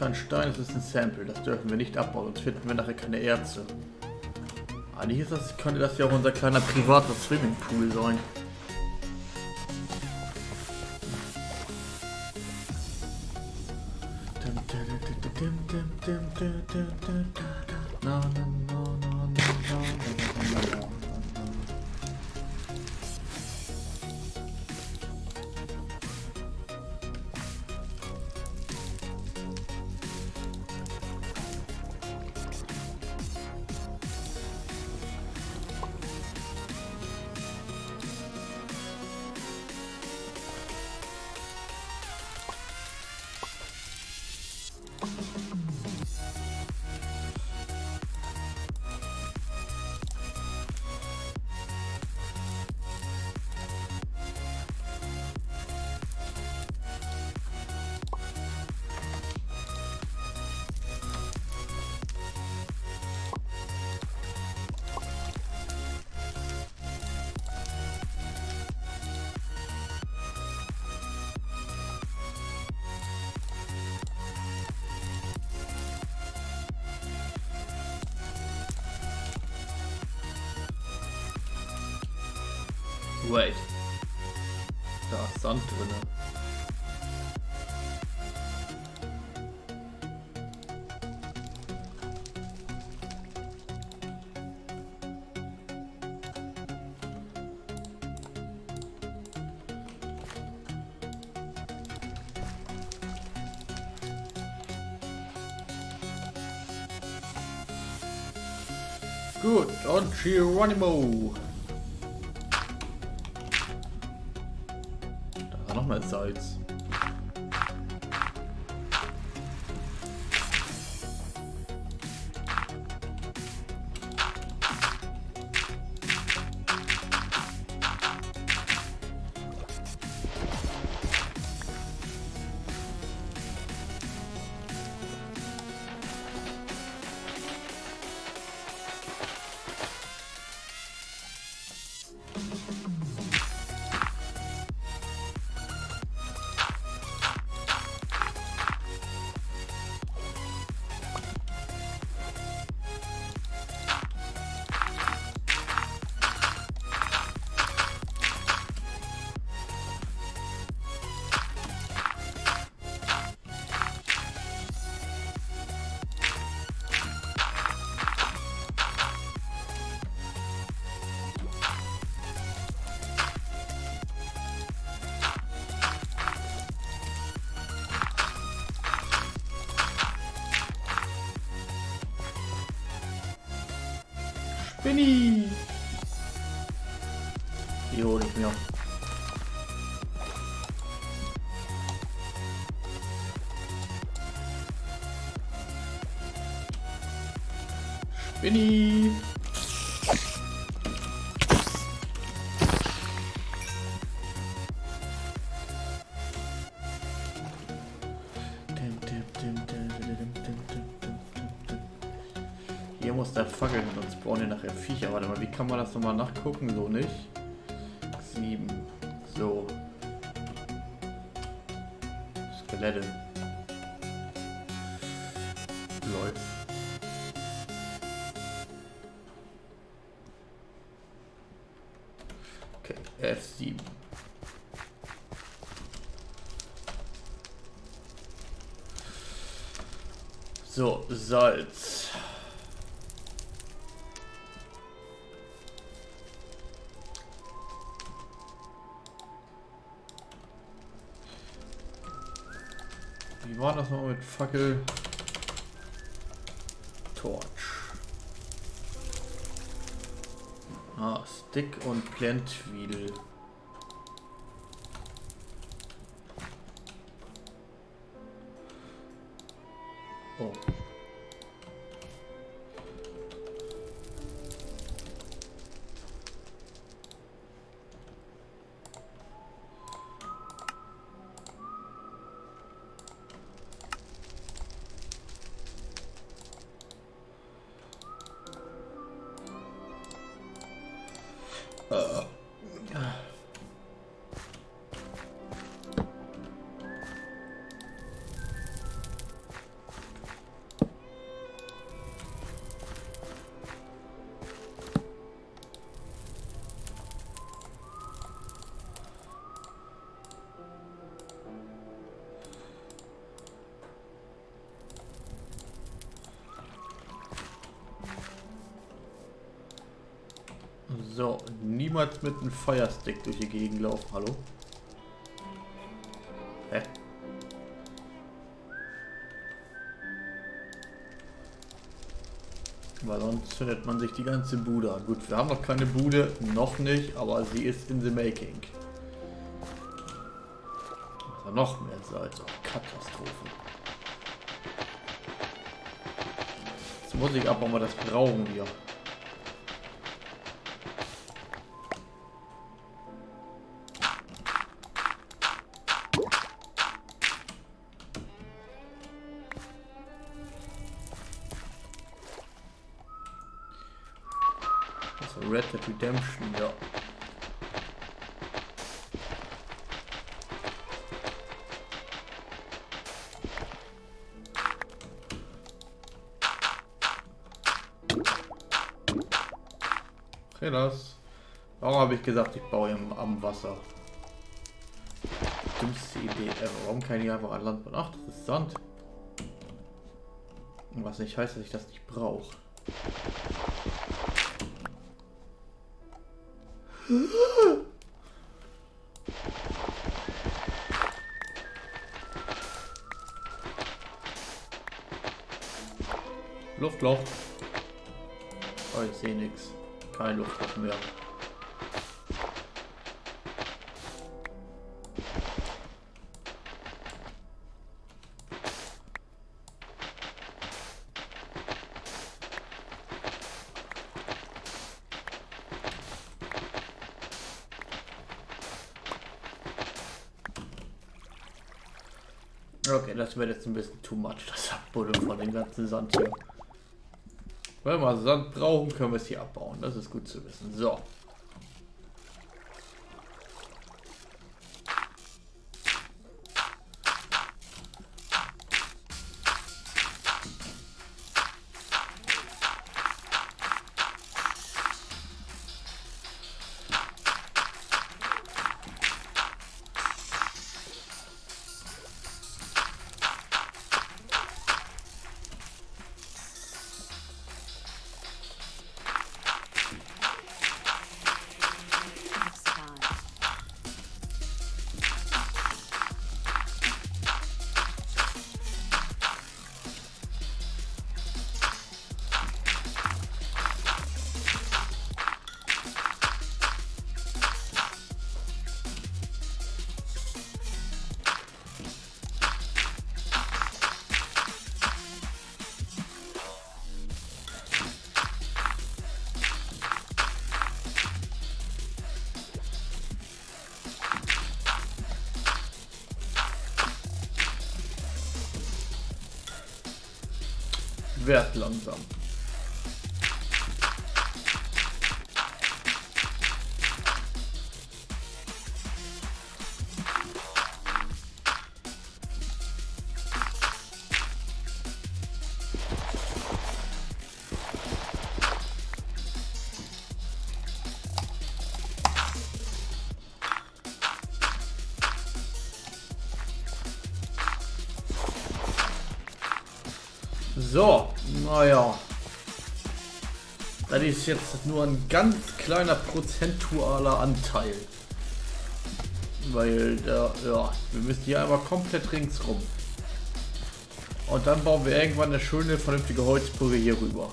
Kein Stein, das ist ein Sample. Das dürfen wir nicht abbauen, sonst finden wir nachher keine Erze. Eigentlich ist das, könnte das ja auch unser kleiner privater Swimmingpool sein. Geronimo. Spinny! Die hole ich mir. Spinny! Hier muss der Fackel hin, sonst spawnen hier nachher Viecher. Warte mal, wie kann man das nochmal nachgucken? So nicht. Fackel? Torch. Ah, Stick und Plantwheel. So, niemals mit einem Firestick durch die Gegend laufen. Hallo? Hä? Weil sonst zündet man sich die ganze Bude an. Gut, wir haben noch keine Bude, noch nicht, aber sie ist in the making. Also noch mehr Salz. Oh, Katastrophe. Jetzt muss ich aber mal das brauchen wir. Redemption, ja. Okay, das. Warum habe ich gesagt, ich baue im, am Wasser? Dümmste Idee. Warum kann ich einfach an Land bauen? Ach, das ist Sand. Was nicht heißt, dass ich das nicht brauche. Luftloch. Oh, ich sehe nichts. Kein Luftloch mehr. Jetzt ein bisschen too much, das Abbuddeln von dem ganzen Sand hier. Wenn wir Sand brauchen, können wir es hier abbauen. Das ist gut zu wissen. So. Werd langsam. Ist jetzt nur ein ganz kleiner prozentualer Anteil. Weil da, ja, wir müssen hier einmal komplett ringsrum. Und dann bauen wir irgendwann eine schöne, vernünftige Holzbrücke hier rüber.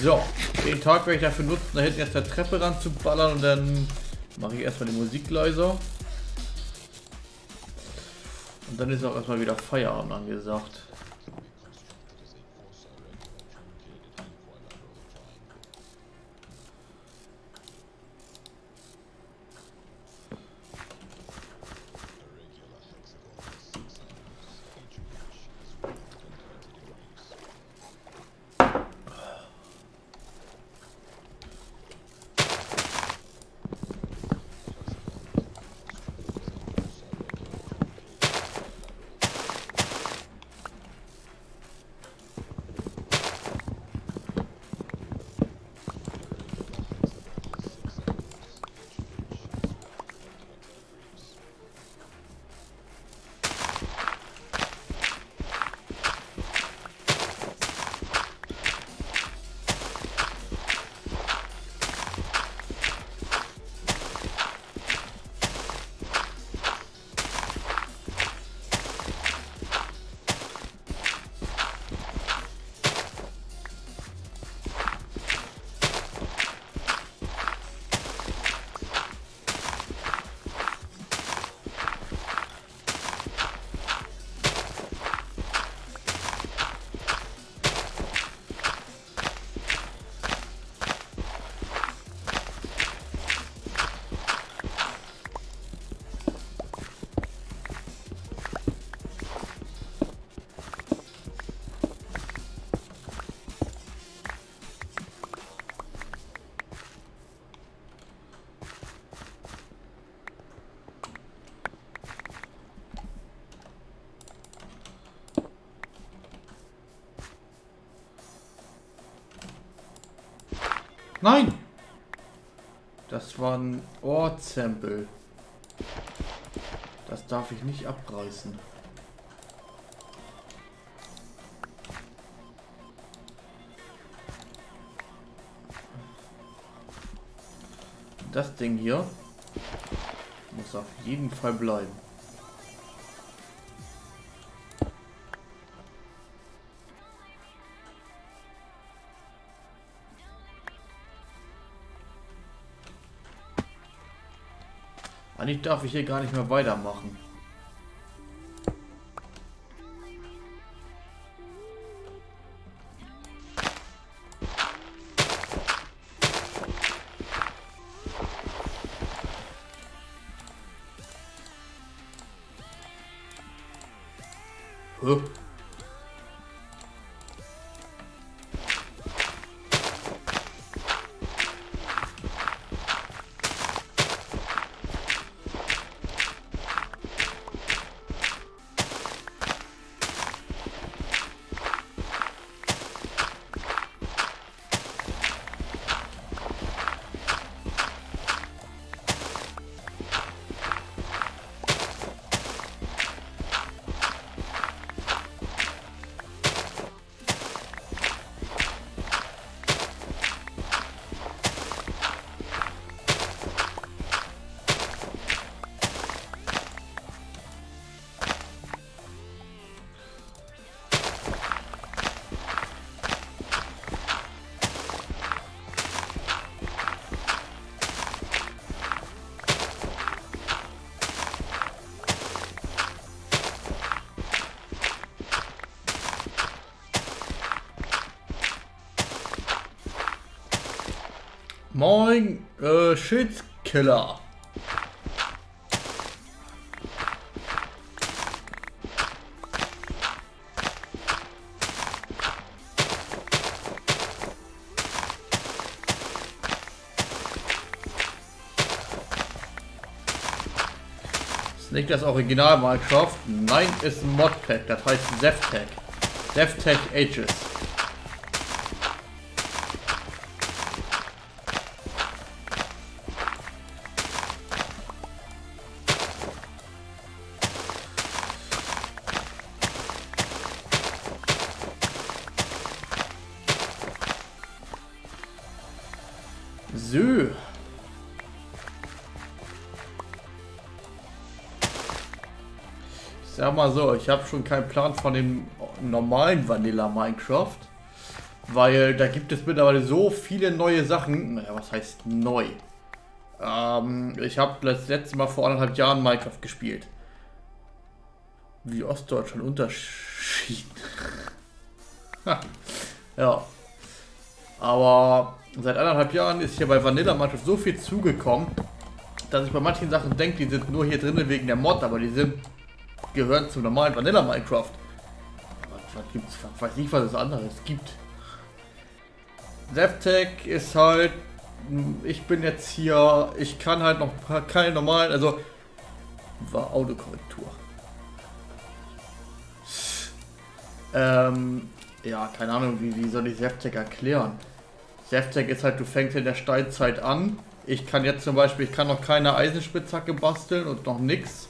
So, den Tag werde ich dafür nutzen, da hinten jetzt der Treppe ran zu ballern und dann mache ich erstmal die Musik leiser. Und dann ist auch erstmal wieder Feierabend angesagt. Nein! Das war ein Ortsample. Das darf ich nicht abreißen. Das Ding hier muss auf jeden Fall bleiben. Eigentlich darf ich hier gar nicht mehr weitermachen. Äh, Schildskiller. Nicht das Original Minecraft? Nein, ist ein Modpack, das heißt Zeftech. Zeftech Ages. Mal so, ich habe schon keinen Plan von dem normalen Vanilla Minecraft. Weil da gibt es mittlerweile so viele neue Sachen. Naja, was heißt neu? Ähm, ich habe das letzte Mal vor anderthalb Jahren Minecraft gespielt. Wie Ostdeutschland unterschieden. Ha. ja. Aber seit anderthalb Jahren ist hier bei Vanilla Minecraft so viel zugekommen, dass ich bei manchen Sachen denke, die sind nur hier drin wegen der Mod, aber die sind gehören zum normalen Vanilla Minecraft. Was, was gibt's? Was weiß ich, was es anderes gibt. Zeptec ist halt, ich bin jetzt hier, ich kann halt noch keine normalen, also war Autokorrektur. Ähm, ja, keine Ahnung, wie, wie soll ich Zeptec erklären? Zeptec ist halt, du fängst in der Steinzeit an. Ich kann jetzt zum Beispiel, ich kann noch keine Eisenspitzhacke basteln und noch nix,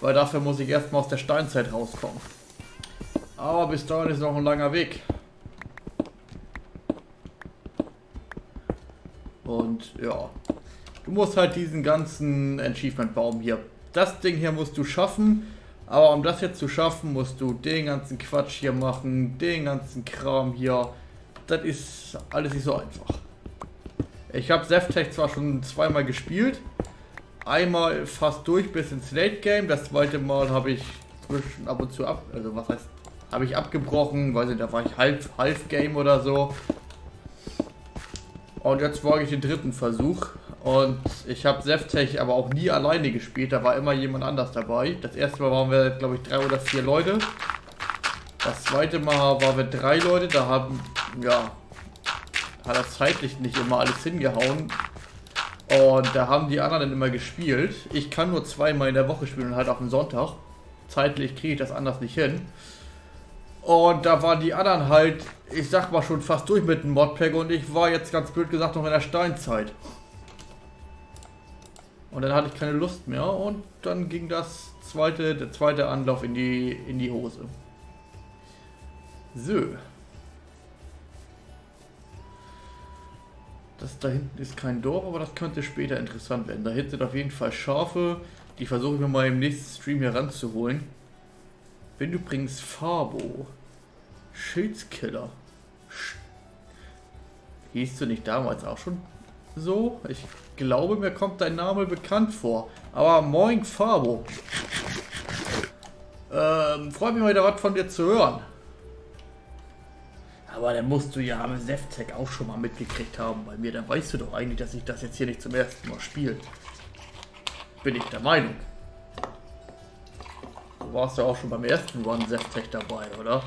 weil dafür muss ich erstmal aus der Steinzeit rauskommen. Aber bis dahin ist noch ein langer Weg. Und ja, du musst halt diesen ganzen Achievement-Baum hier. Das Ding hier musst du schaffen. Aber um das jetzt zu schaffen, musst du den ganzen Quatsch hier machen, den ganzen Kram hier. Das ist alles nicht so einfach. Ich habe Zeftech zwar schon zweimal gespielt. Einmal fast durch bis ins Late Game. Das zweite Mal habe ich zwischen ab und zu ab, also was heißt, habe ich abgebrochen, weiß nicht, da war ich halb, halb Game oder so. Und jetzt wage ich den dritten Versuch. Und ich habe Zeftech aber auch nie alleine gespielt. Da war immer jemand anders dabei. Das erste Mal waren wir, glaube ich, drei oder vier Leute. Das zweite Mal waren wir drei Leute. Da haben, ja, hat das zeitlich nicht immer alles hingehauen. Und da haben die anderen immer gespielt. Ich kann nur zweimal in der Woche spielen und halt auf den Sonntag. Zeitlich kriege ich das anders nicht hin. Und da waren die anderen halt, ich sag mal schon fast durch mit dem Modpack und ich war jetzt ganz blöd gesagt noch in der Steinzeit. Und dann hatte ich keine Lust mehr und dann ging das zweite, der zweite Anlauf in die, in die Hose. So. Das da hinten ist kein Dorf, aber das könnte später interessant werden. Da hinten sind auf jeden Fall Schafe. Die versuche ich mir mal im nächsten Stream hier ranzuholen. Wenn du bringst Fabo. Schildskiller. Sch Hieß du nicht damals auch schon so? Ich glaube, mir kommt dein Name bekannt vor. Aber moin Fabo. Ähm, freut mich mal wieder was von dir zu hören. Aber dann musst du ja am Seftec auch schon mal mitgekriegt haben bei mir. Dann weißt du doch eigentlich, dass ich das jetzt hier nicht zum ersten Mal spiele. Bin ich der Meinung. Du warst ja auch schon beim ersten Run Seftec dabei, oder?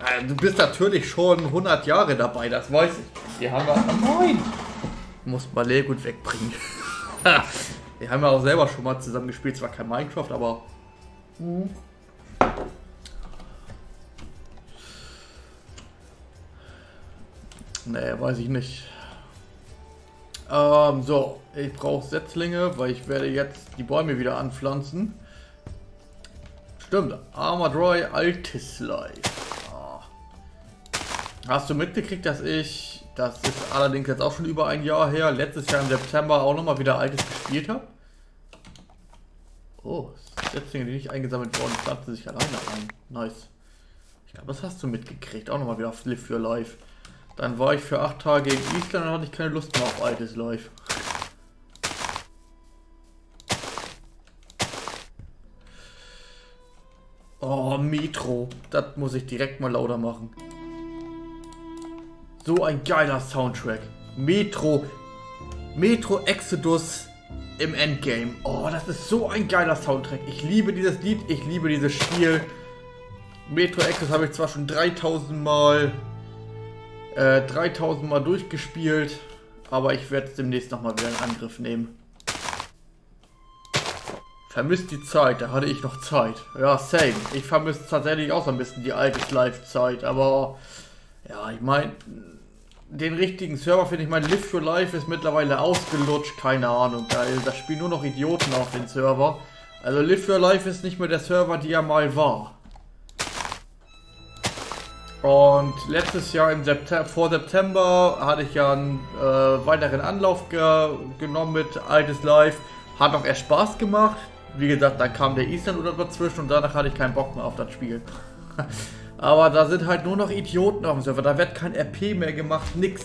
Äh, Du bist natürlich schon 100 Jahre dabei, das weiß ich. Wir haben ja... Moin! Muss mal Leergut wegbringen. Wir haben ja auch selber schon mal zusammen gespielt. Zwar kein Minecraft, aber... Nee, weiß ich nicht. Ähm, so, ich brauche Setzlinge, weil ich werde jetzt die Bäume wieder anpflanzen. Stimmt, Armored Roy Altis Life. Ah. Hast du mitgekriegt, dass ich, das ist allerdings jetzt auch schon über ein Jahr her, letztes Jahr im September auch nochmal wieder Altis gespielt habe? Oh, Setzlinge, die nicht eingesammelt wurden, pflanzen sich alleine ein. Nice. Ich glaube, das hast du mitgekriegt. Auch nochmal wieder auf Live Your Life. Dann war ich für acht Tage in Island und hatte ich keine Lust mehr auf altes Live. Oh, Metro. Das muss ich direkt mal lauter machen. So ein geiler Soundtrack. Metro. Metro Exodus im Endgame. Oh, das ist so ein geiler Soundtrack. Ich liebe dieses Lied. Ich liebe dieses Spiel. Metro Exodus habe ich zwar schon 3000 Mal äh, 3000 Mal durchgespielt, aber ich werde es demnächst nochmal wieder in Angriff nehmen. Vermisst die Zeit, da hatte ich noch Zeit. Ja, same. Ich vermisse tatsächlich auch so ein bisschen die alte Live-Zeit, aber ja, ich meine, den richtigen Server finde ich, mein Live for Life ist mittlerweile ausgelutscht, keine Ahnung. Da, da spielen nur noch Idioten auf den Server. Also Live for Life ist nicht mehr der Server, die er mal war. Und letztes Jahr im September, vor September hatte ich ja einen äh, weiteren Anlauf ge genommen mit Altes Live. Hat auch erst Spaß gemacht. Wie gesagt, dann kam der Eastern oder dazwischen und danach hatte ich keinen Bock mehr auf das Spiel. Aber da sind halt nur noch Idioten auf dem Server. Da wird kein RP mehr gemacht, nix.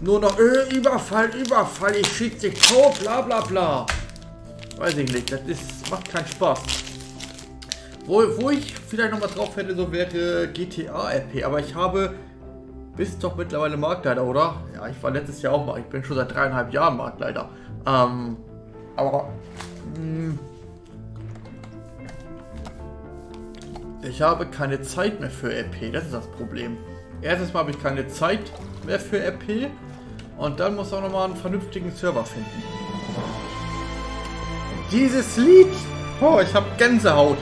Nur noch äh, Überfall, Überfall, ich schieß dich tot, bla bla bla. Weiß ich nicht, das ist, macht keinen Spaß. Wo, wo ich vielleicht noch mal drauf hätte, so wäre GTA RP. Aber ich habe, bist doch mittlerweile Marktleiter, oder? Ja, ich war letztes Jahr auch mal. Ich bin schon seit dreieinhalb Jahren Marktleiter. Ähm, aber mh, ich habe keine Zeit mehr für RP. Das ist das Problem. Erstens mal habe ich keine Zeit mehr für RP. Und dann muss auch noch mal einen vernünftigen Server finden. Dieses Lied. Oh, ich habe Gänsehaut.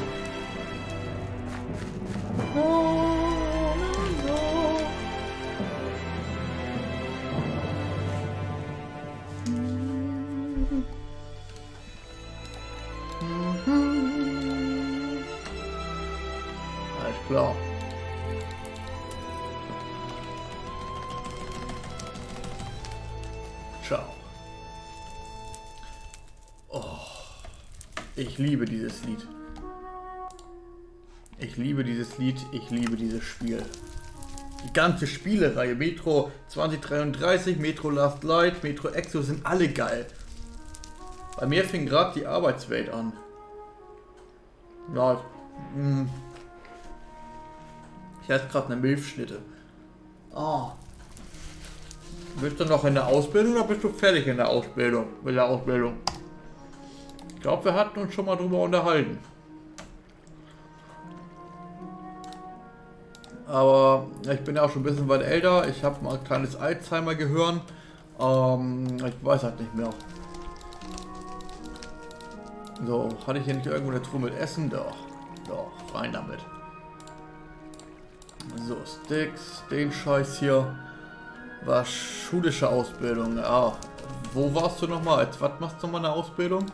Klar. Ciao. Oh, ich liebe dieses Lied. Ich liebe dieses Lied, ich liebe dieses Spiel. Die ganze Spielereihe, Metro 2033, Metro Last Light, Metro Exo sind alle geil. Bei mir fing gerade die Arbeitswelt an. Ja, mh. ich esse gerade eine Milchschnitte. Ah. Bist du noch in der Ausbildung oder bist du fertig in der Ausbildung? Mit der Ausbildung? Ich glaube, wir hatten uns schon mal drüber unterhalten. Aber ich bin ja auch schon ein bisschen weit älter. Ich habe mal ein kleines Alzheimer-Gehirn. Ähm, ich weiß halt nicht mehr. So, hatte ich hier nicht irgendwo eine Truhe mit Essen? Doch. Doch, rein damit. So, Sticks, den Scheiß hier. War schulische Ausbildung. Ah, wo warst du nochmal? Als was machst du mal eine Ausbildung?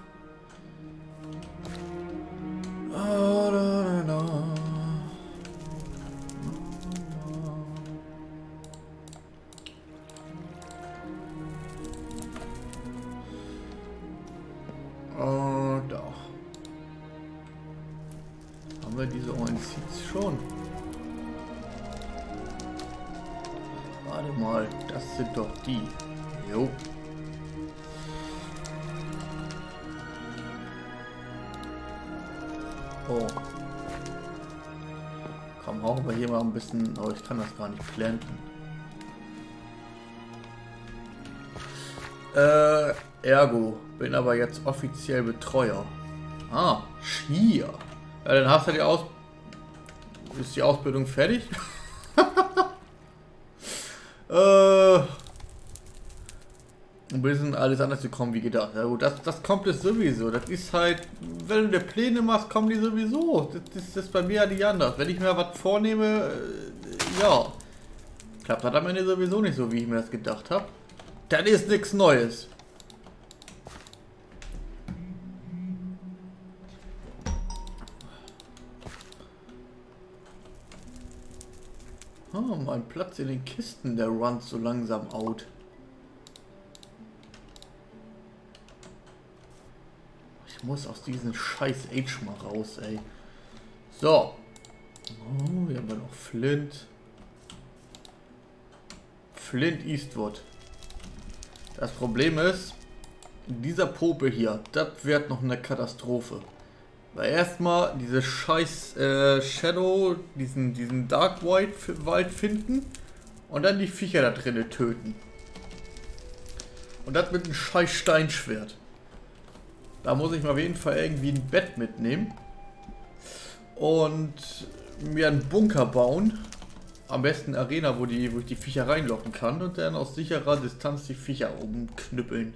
Ergo. Bin aber jetzt offiziell Betreuer. Ah, Schier. Ja, dann hast du die Aus... Ist die Ausbildung fertig? äh... Ein bisschen alles anders gekommen wie gedacht. Ja gut, das, das kommt es sowieso. Das ist halt, wenn du dir Pläne machst, kommen die sowieso. Das, das, das ist bei mir ja nicht anders. Wenn ich mir was vornehme, äh, ja. Klappt das am Ende sowieso nicht so, wie ich mir das gedacht habe. Das ist nichts Neues. Oh, mein Platz in den Kisten, der runt so langsam out. Ich muss aus diesem scheiß Age mal raus, ey. So. Oh, hier haben wir noch Flint. Flint Eastwood. Das Problem ist, dieser Popel hier, das wird noch eine Katastrophe. Weil erstmal diese scheiß äh, Shadow, diesen, diesen Dark White Wald finden und dann die Viecher da drinnen töten. Und das mit einem scheiß Steinschwert. Da muss ich mal auf jeden Fall irgendwie ein Bett mitnehmen. Und mir einen Bunker bauen. Am besten Arena, wo, die, wo ich die Viecher reinlocken kann. Und dann aus sicherer Distanz die Viecher umknüppeln.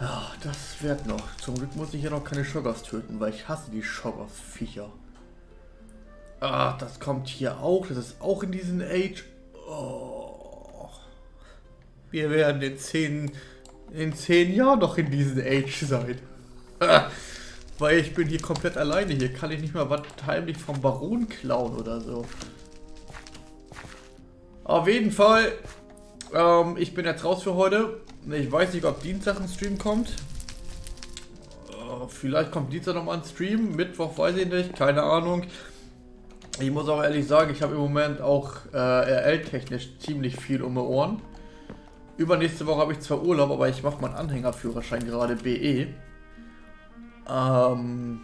Ja, das wird noch. Zum Glück muss ich ja noch keine Shoggers töten, weil ich hasse die Shoggers-Viecher. Ah, das kommt hier auch. Das ist auch in diesem Age. Oh. Wir werden in zehn, in zehn Jahren noch in diesem Age sein. Weil ich bin hier komplett alleine. Hier kann ich nicht mal was heimlich vom Baron klauen oder so. Auf jeden Fall, ähm, ich bin jetzt raus für heute. Ich weiß nicht, ob Dienstag ein Stream kommt. Äh, vielleicht kommt Dienstag nochmal ein Stream. Mittwoch weiß ich nicht, keine Ahnung. Ich muss auch ehrlich sagen, ich habe im Moment auch äh, RL-technisch ziemlich viel um die Ohren. Übernächste Woche habe ich zwar Urlaub, aber ich mache meinen Anhängerführerschein gerade BE. Ähm,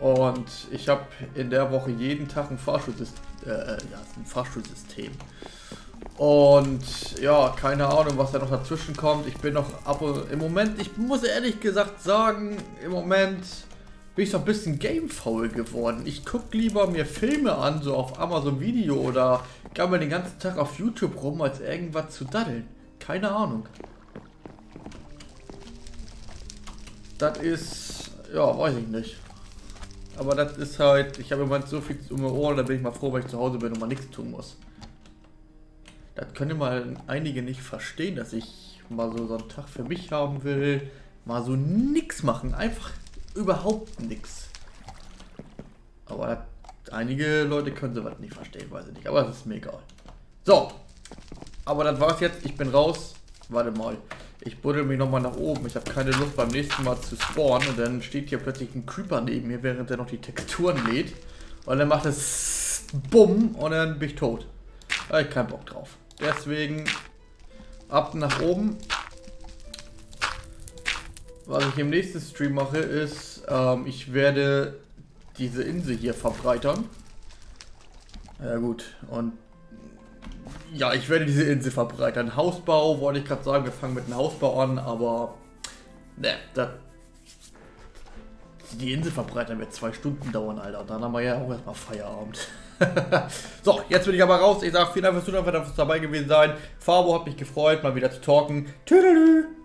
und ich habe in der Woche jeden Tag ein Fahrschulsystem. Äh, ja, ein Fahrschulsystem. Und ja, keine Ahnung, was da noch dazwischen kommt. Ich bin noch ab und im Moment, ich muss ehrlich gesagt sagen, im Moment bin ich so ein bisschen gamefaul geworden. Ich gucke lieber mir Filme an, so auf Amazon Video oder gammel den ganzen Tag auf YouTube rum, als irgendwas zu daddeln. Keine Ahnung. Das ist, ja, weiß ich nicht. Aber das ist halt, ich habe im Moment so viel um die Ohren, da bin ich mal froh, wenn ich zu Hause bin und mal nichts tun muss. Das können mal einige nicht verstehen, dass ich mal so, so einen Tag für mich haben will. Mal so nix machen, einfach überhaupt nix. Aber das, einige Leute können sowas nicht verstehen, weiß ich nicht. Aber das ist mir egal. So, aber das war's jetzt. Ich bin raus. Warte mal. Ich buddel mich nochmal nach oben. Ich habe keine Lust beim nächsten Mal zu spawnen. Und dann steht hier plötzlich ein Creeper neben mir, während er noch die Texturen lädt. Und dann macht es Bumm und dann bin ich tot. Da hab ich keinen Bock drauf. Deswegen ab nach oben. Was ich im nächsten Stream mache, ist, ähm, ich werde diese Insel hier verbreitern. Ja gut, und ja, ich werde diese Insel verbreitern. Hausbau, wollte ich gerade sagen, wir fangen mit dem Hausbau an, aber ne, das die Insel verbreitern wird zwei Stunden dauern, Alter. Dann haben wir ja auch erstmal Feierabend. so, jetzt bin ich aber raus. Ich sage vielen Dank fürs Zuhören, fürs dabei gewesen sein. Fabo hat mich gefreut, mal wieder zu talken. Tüdelü.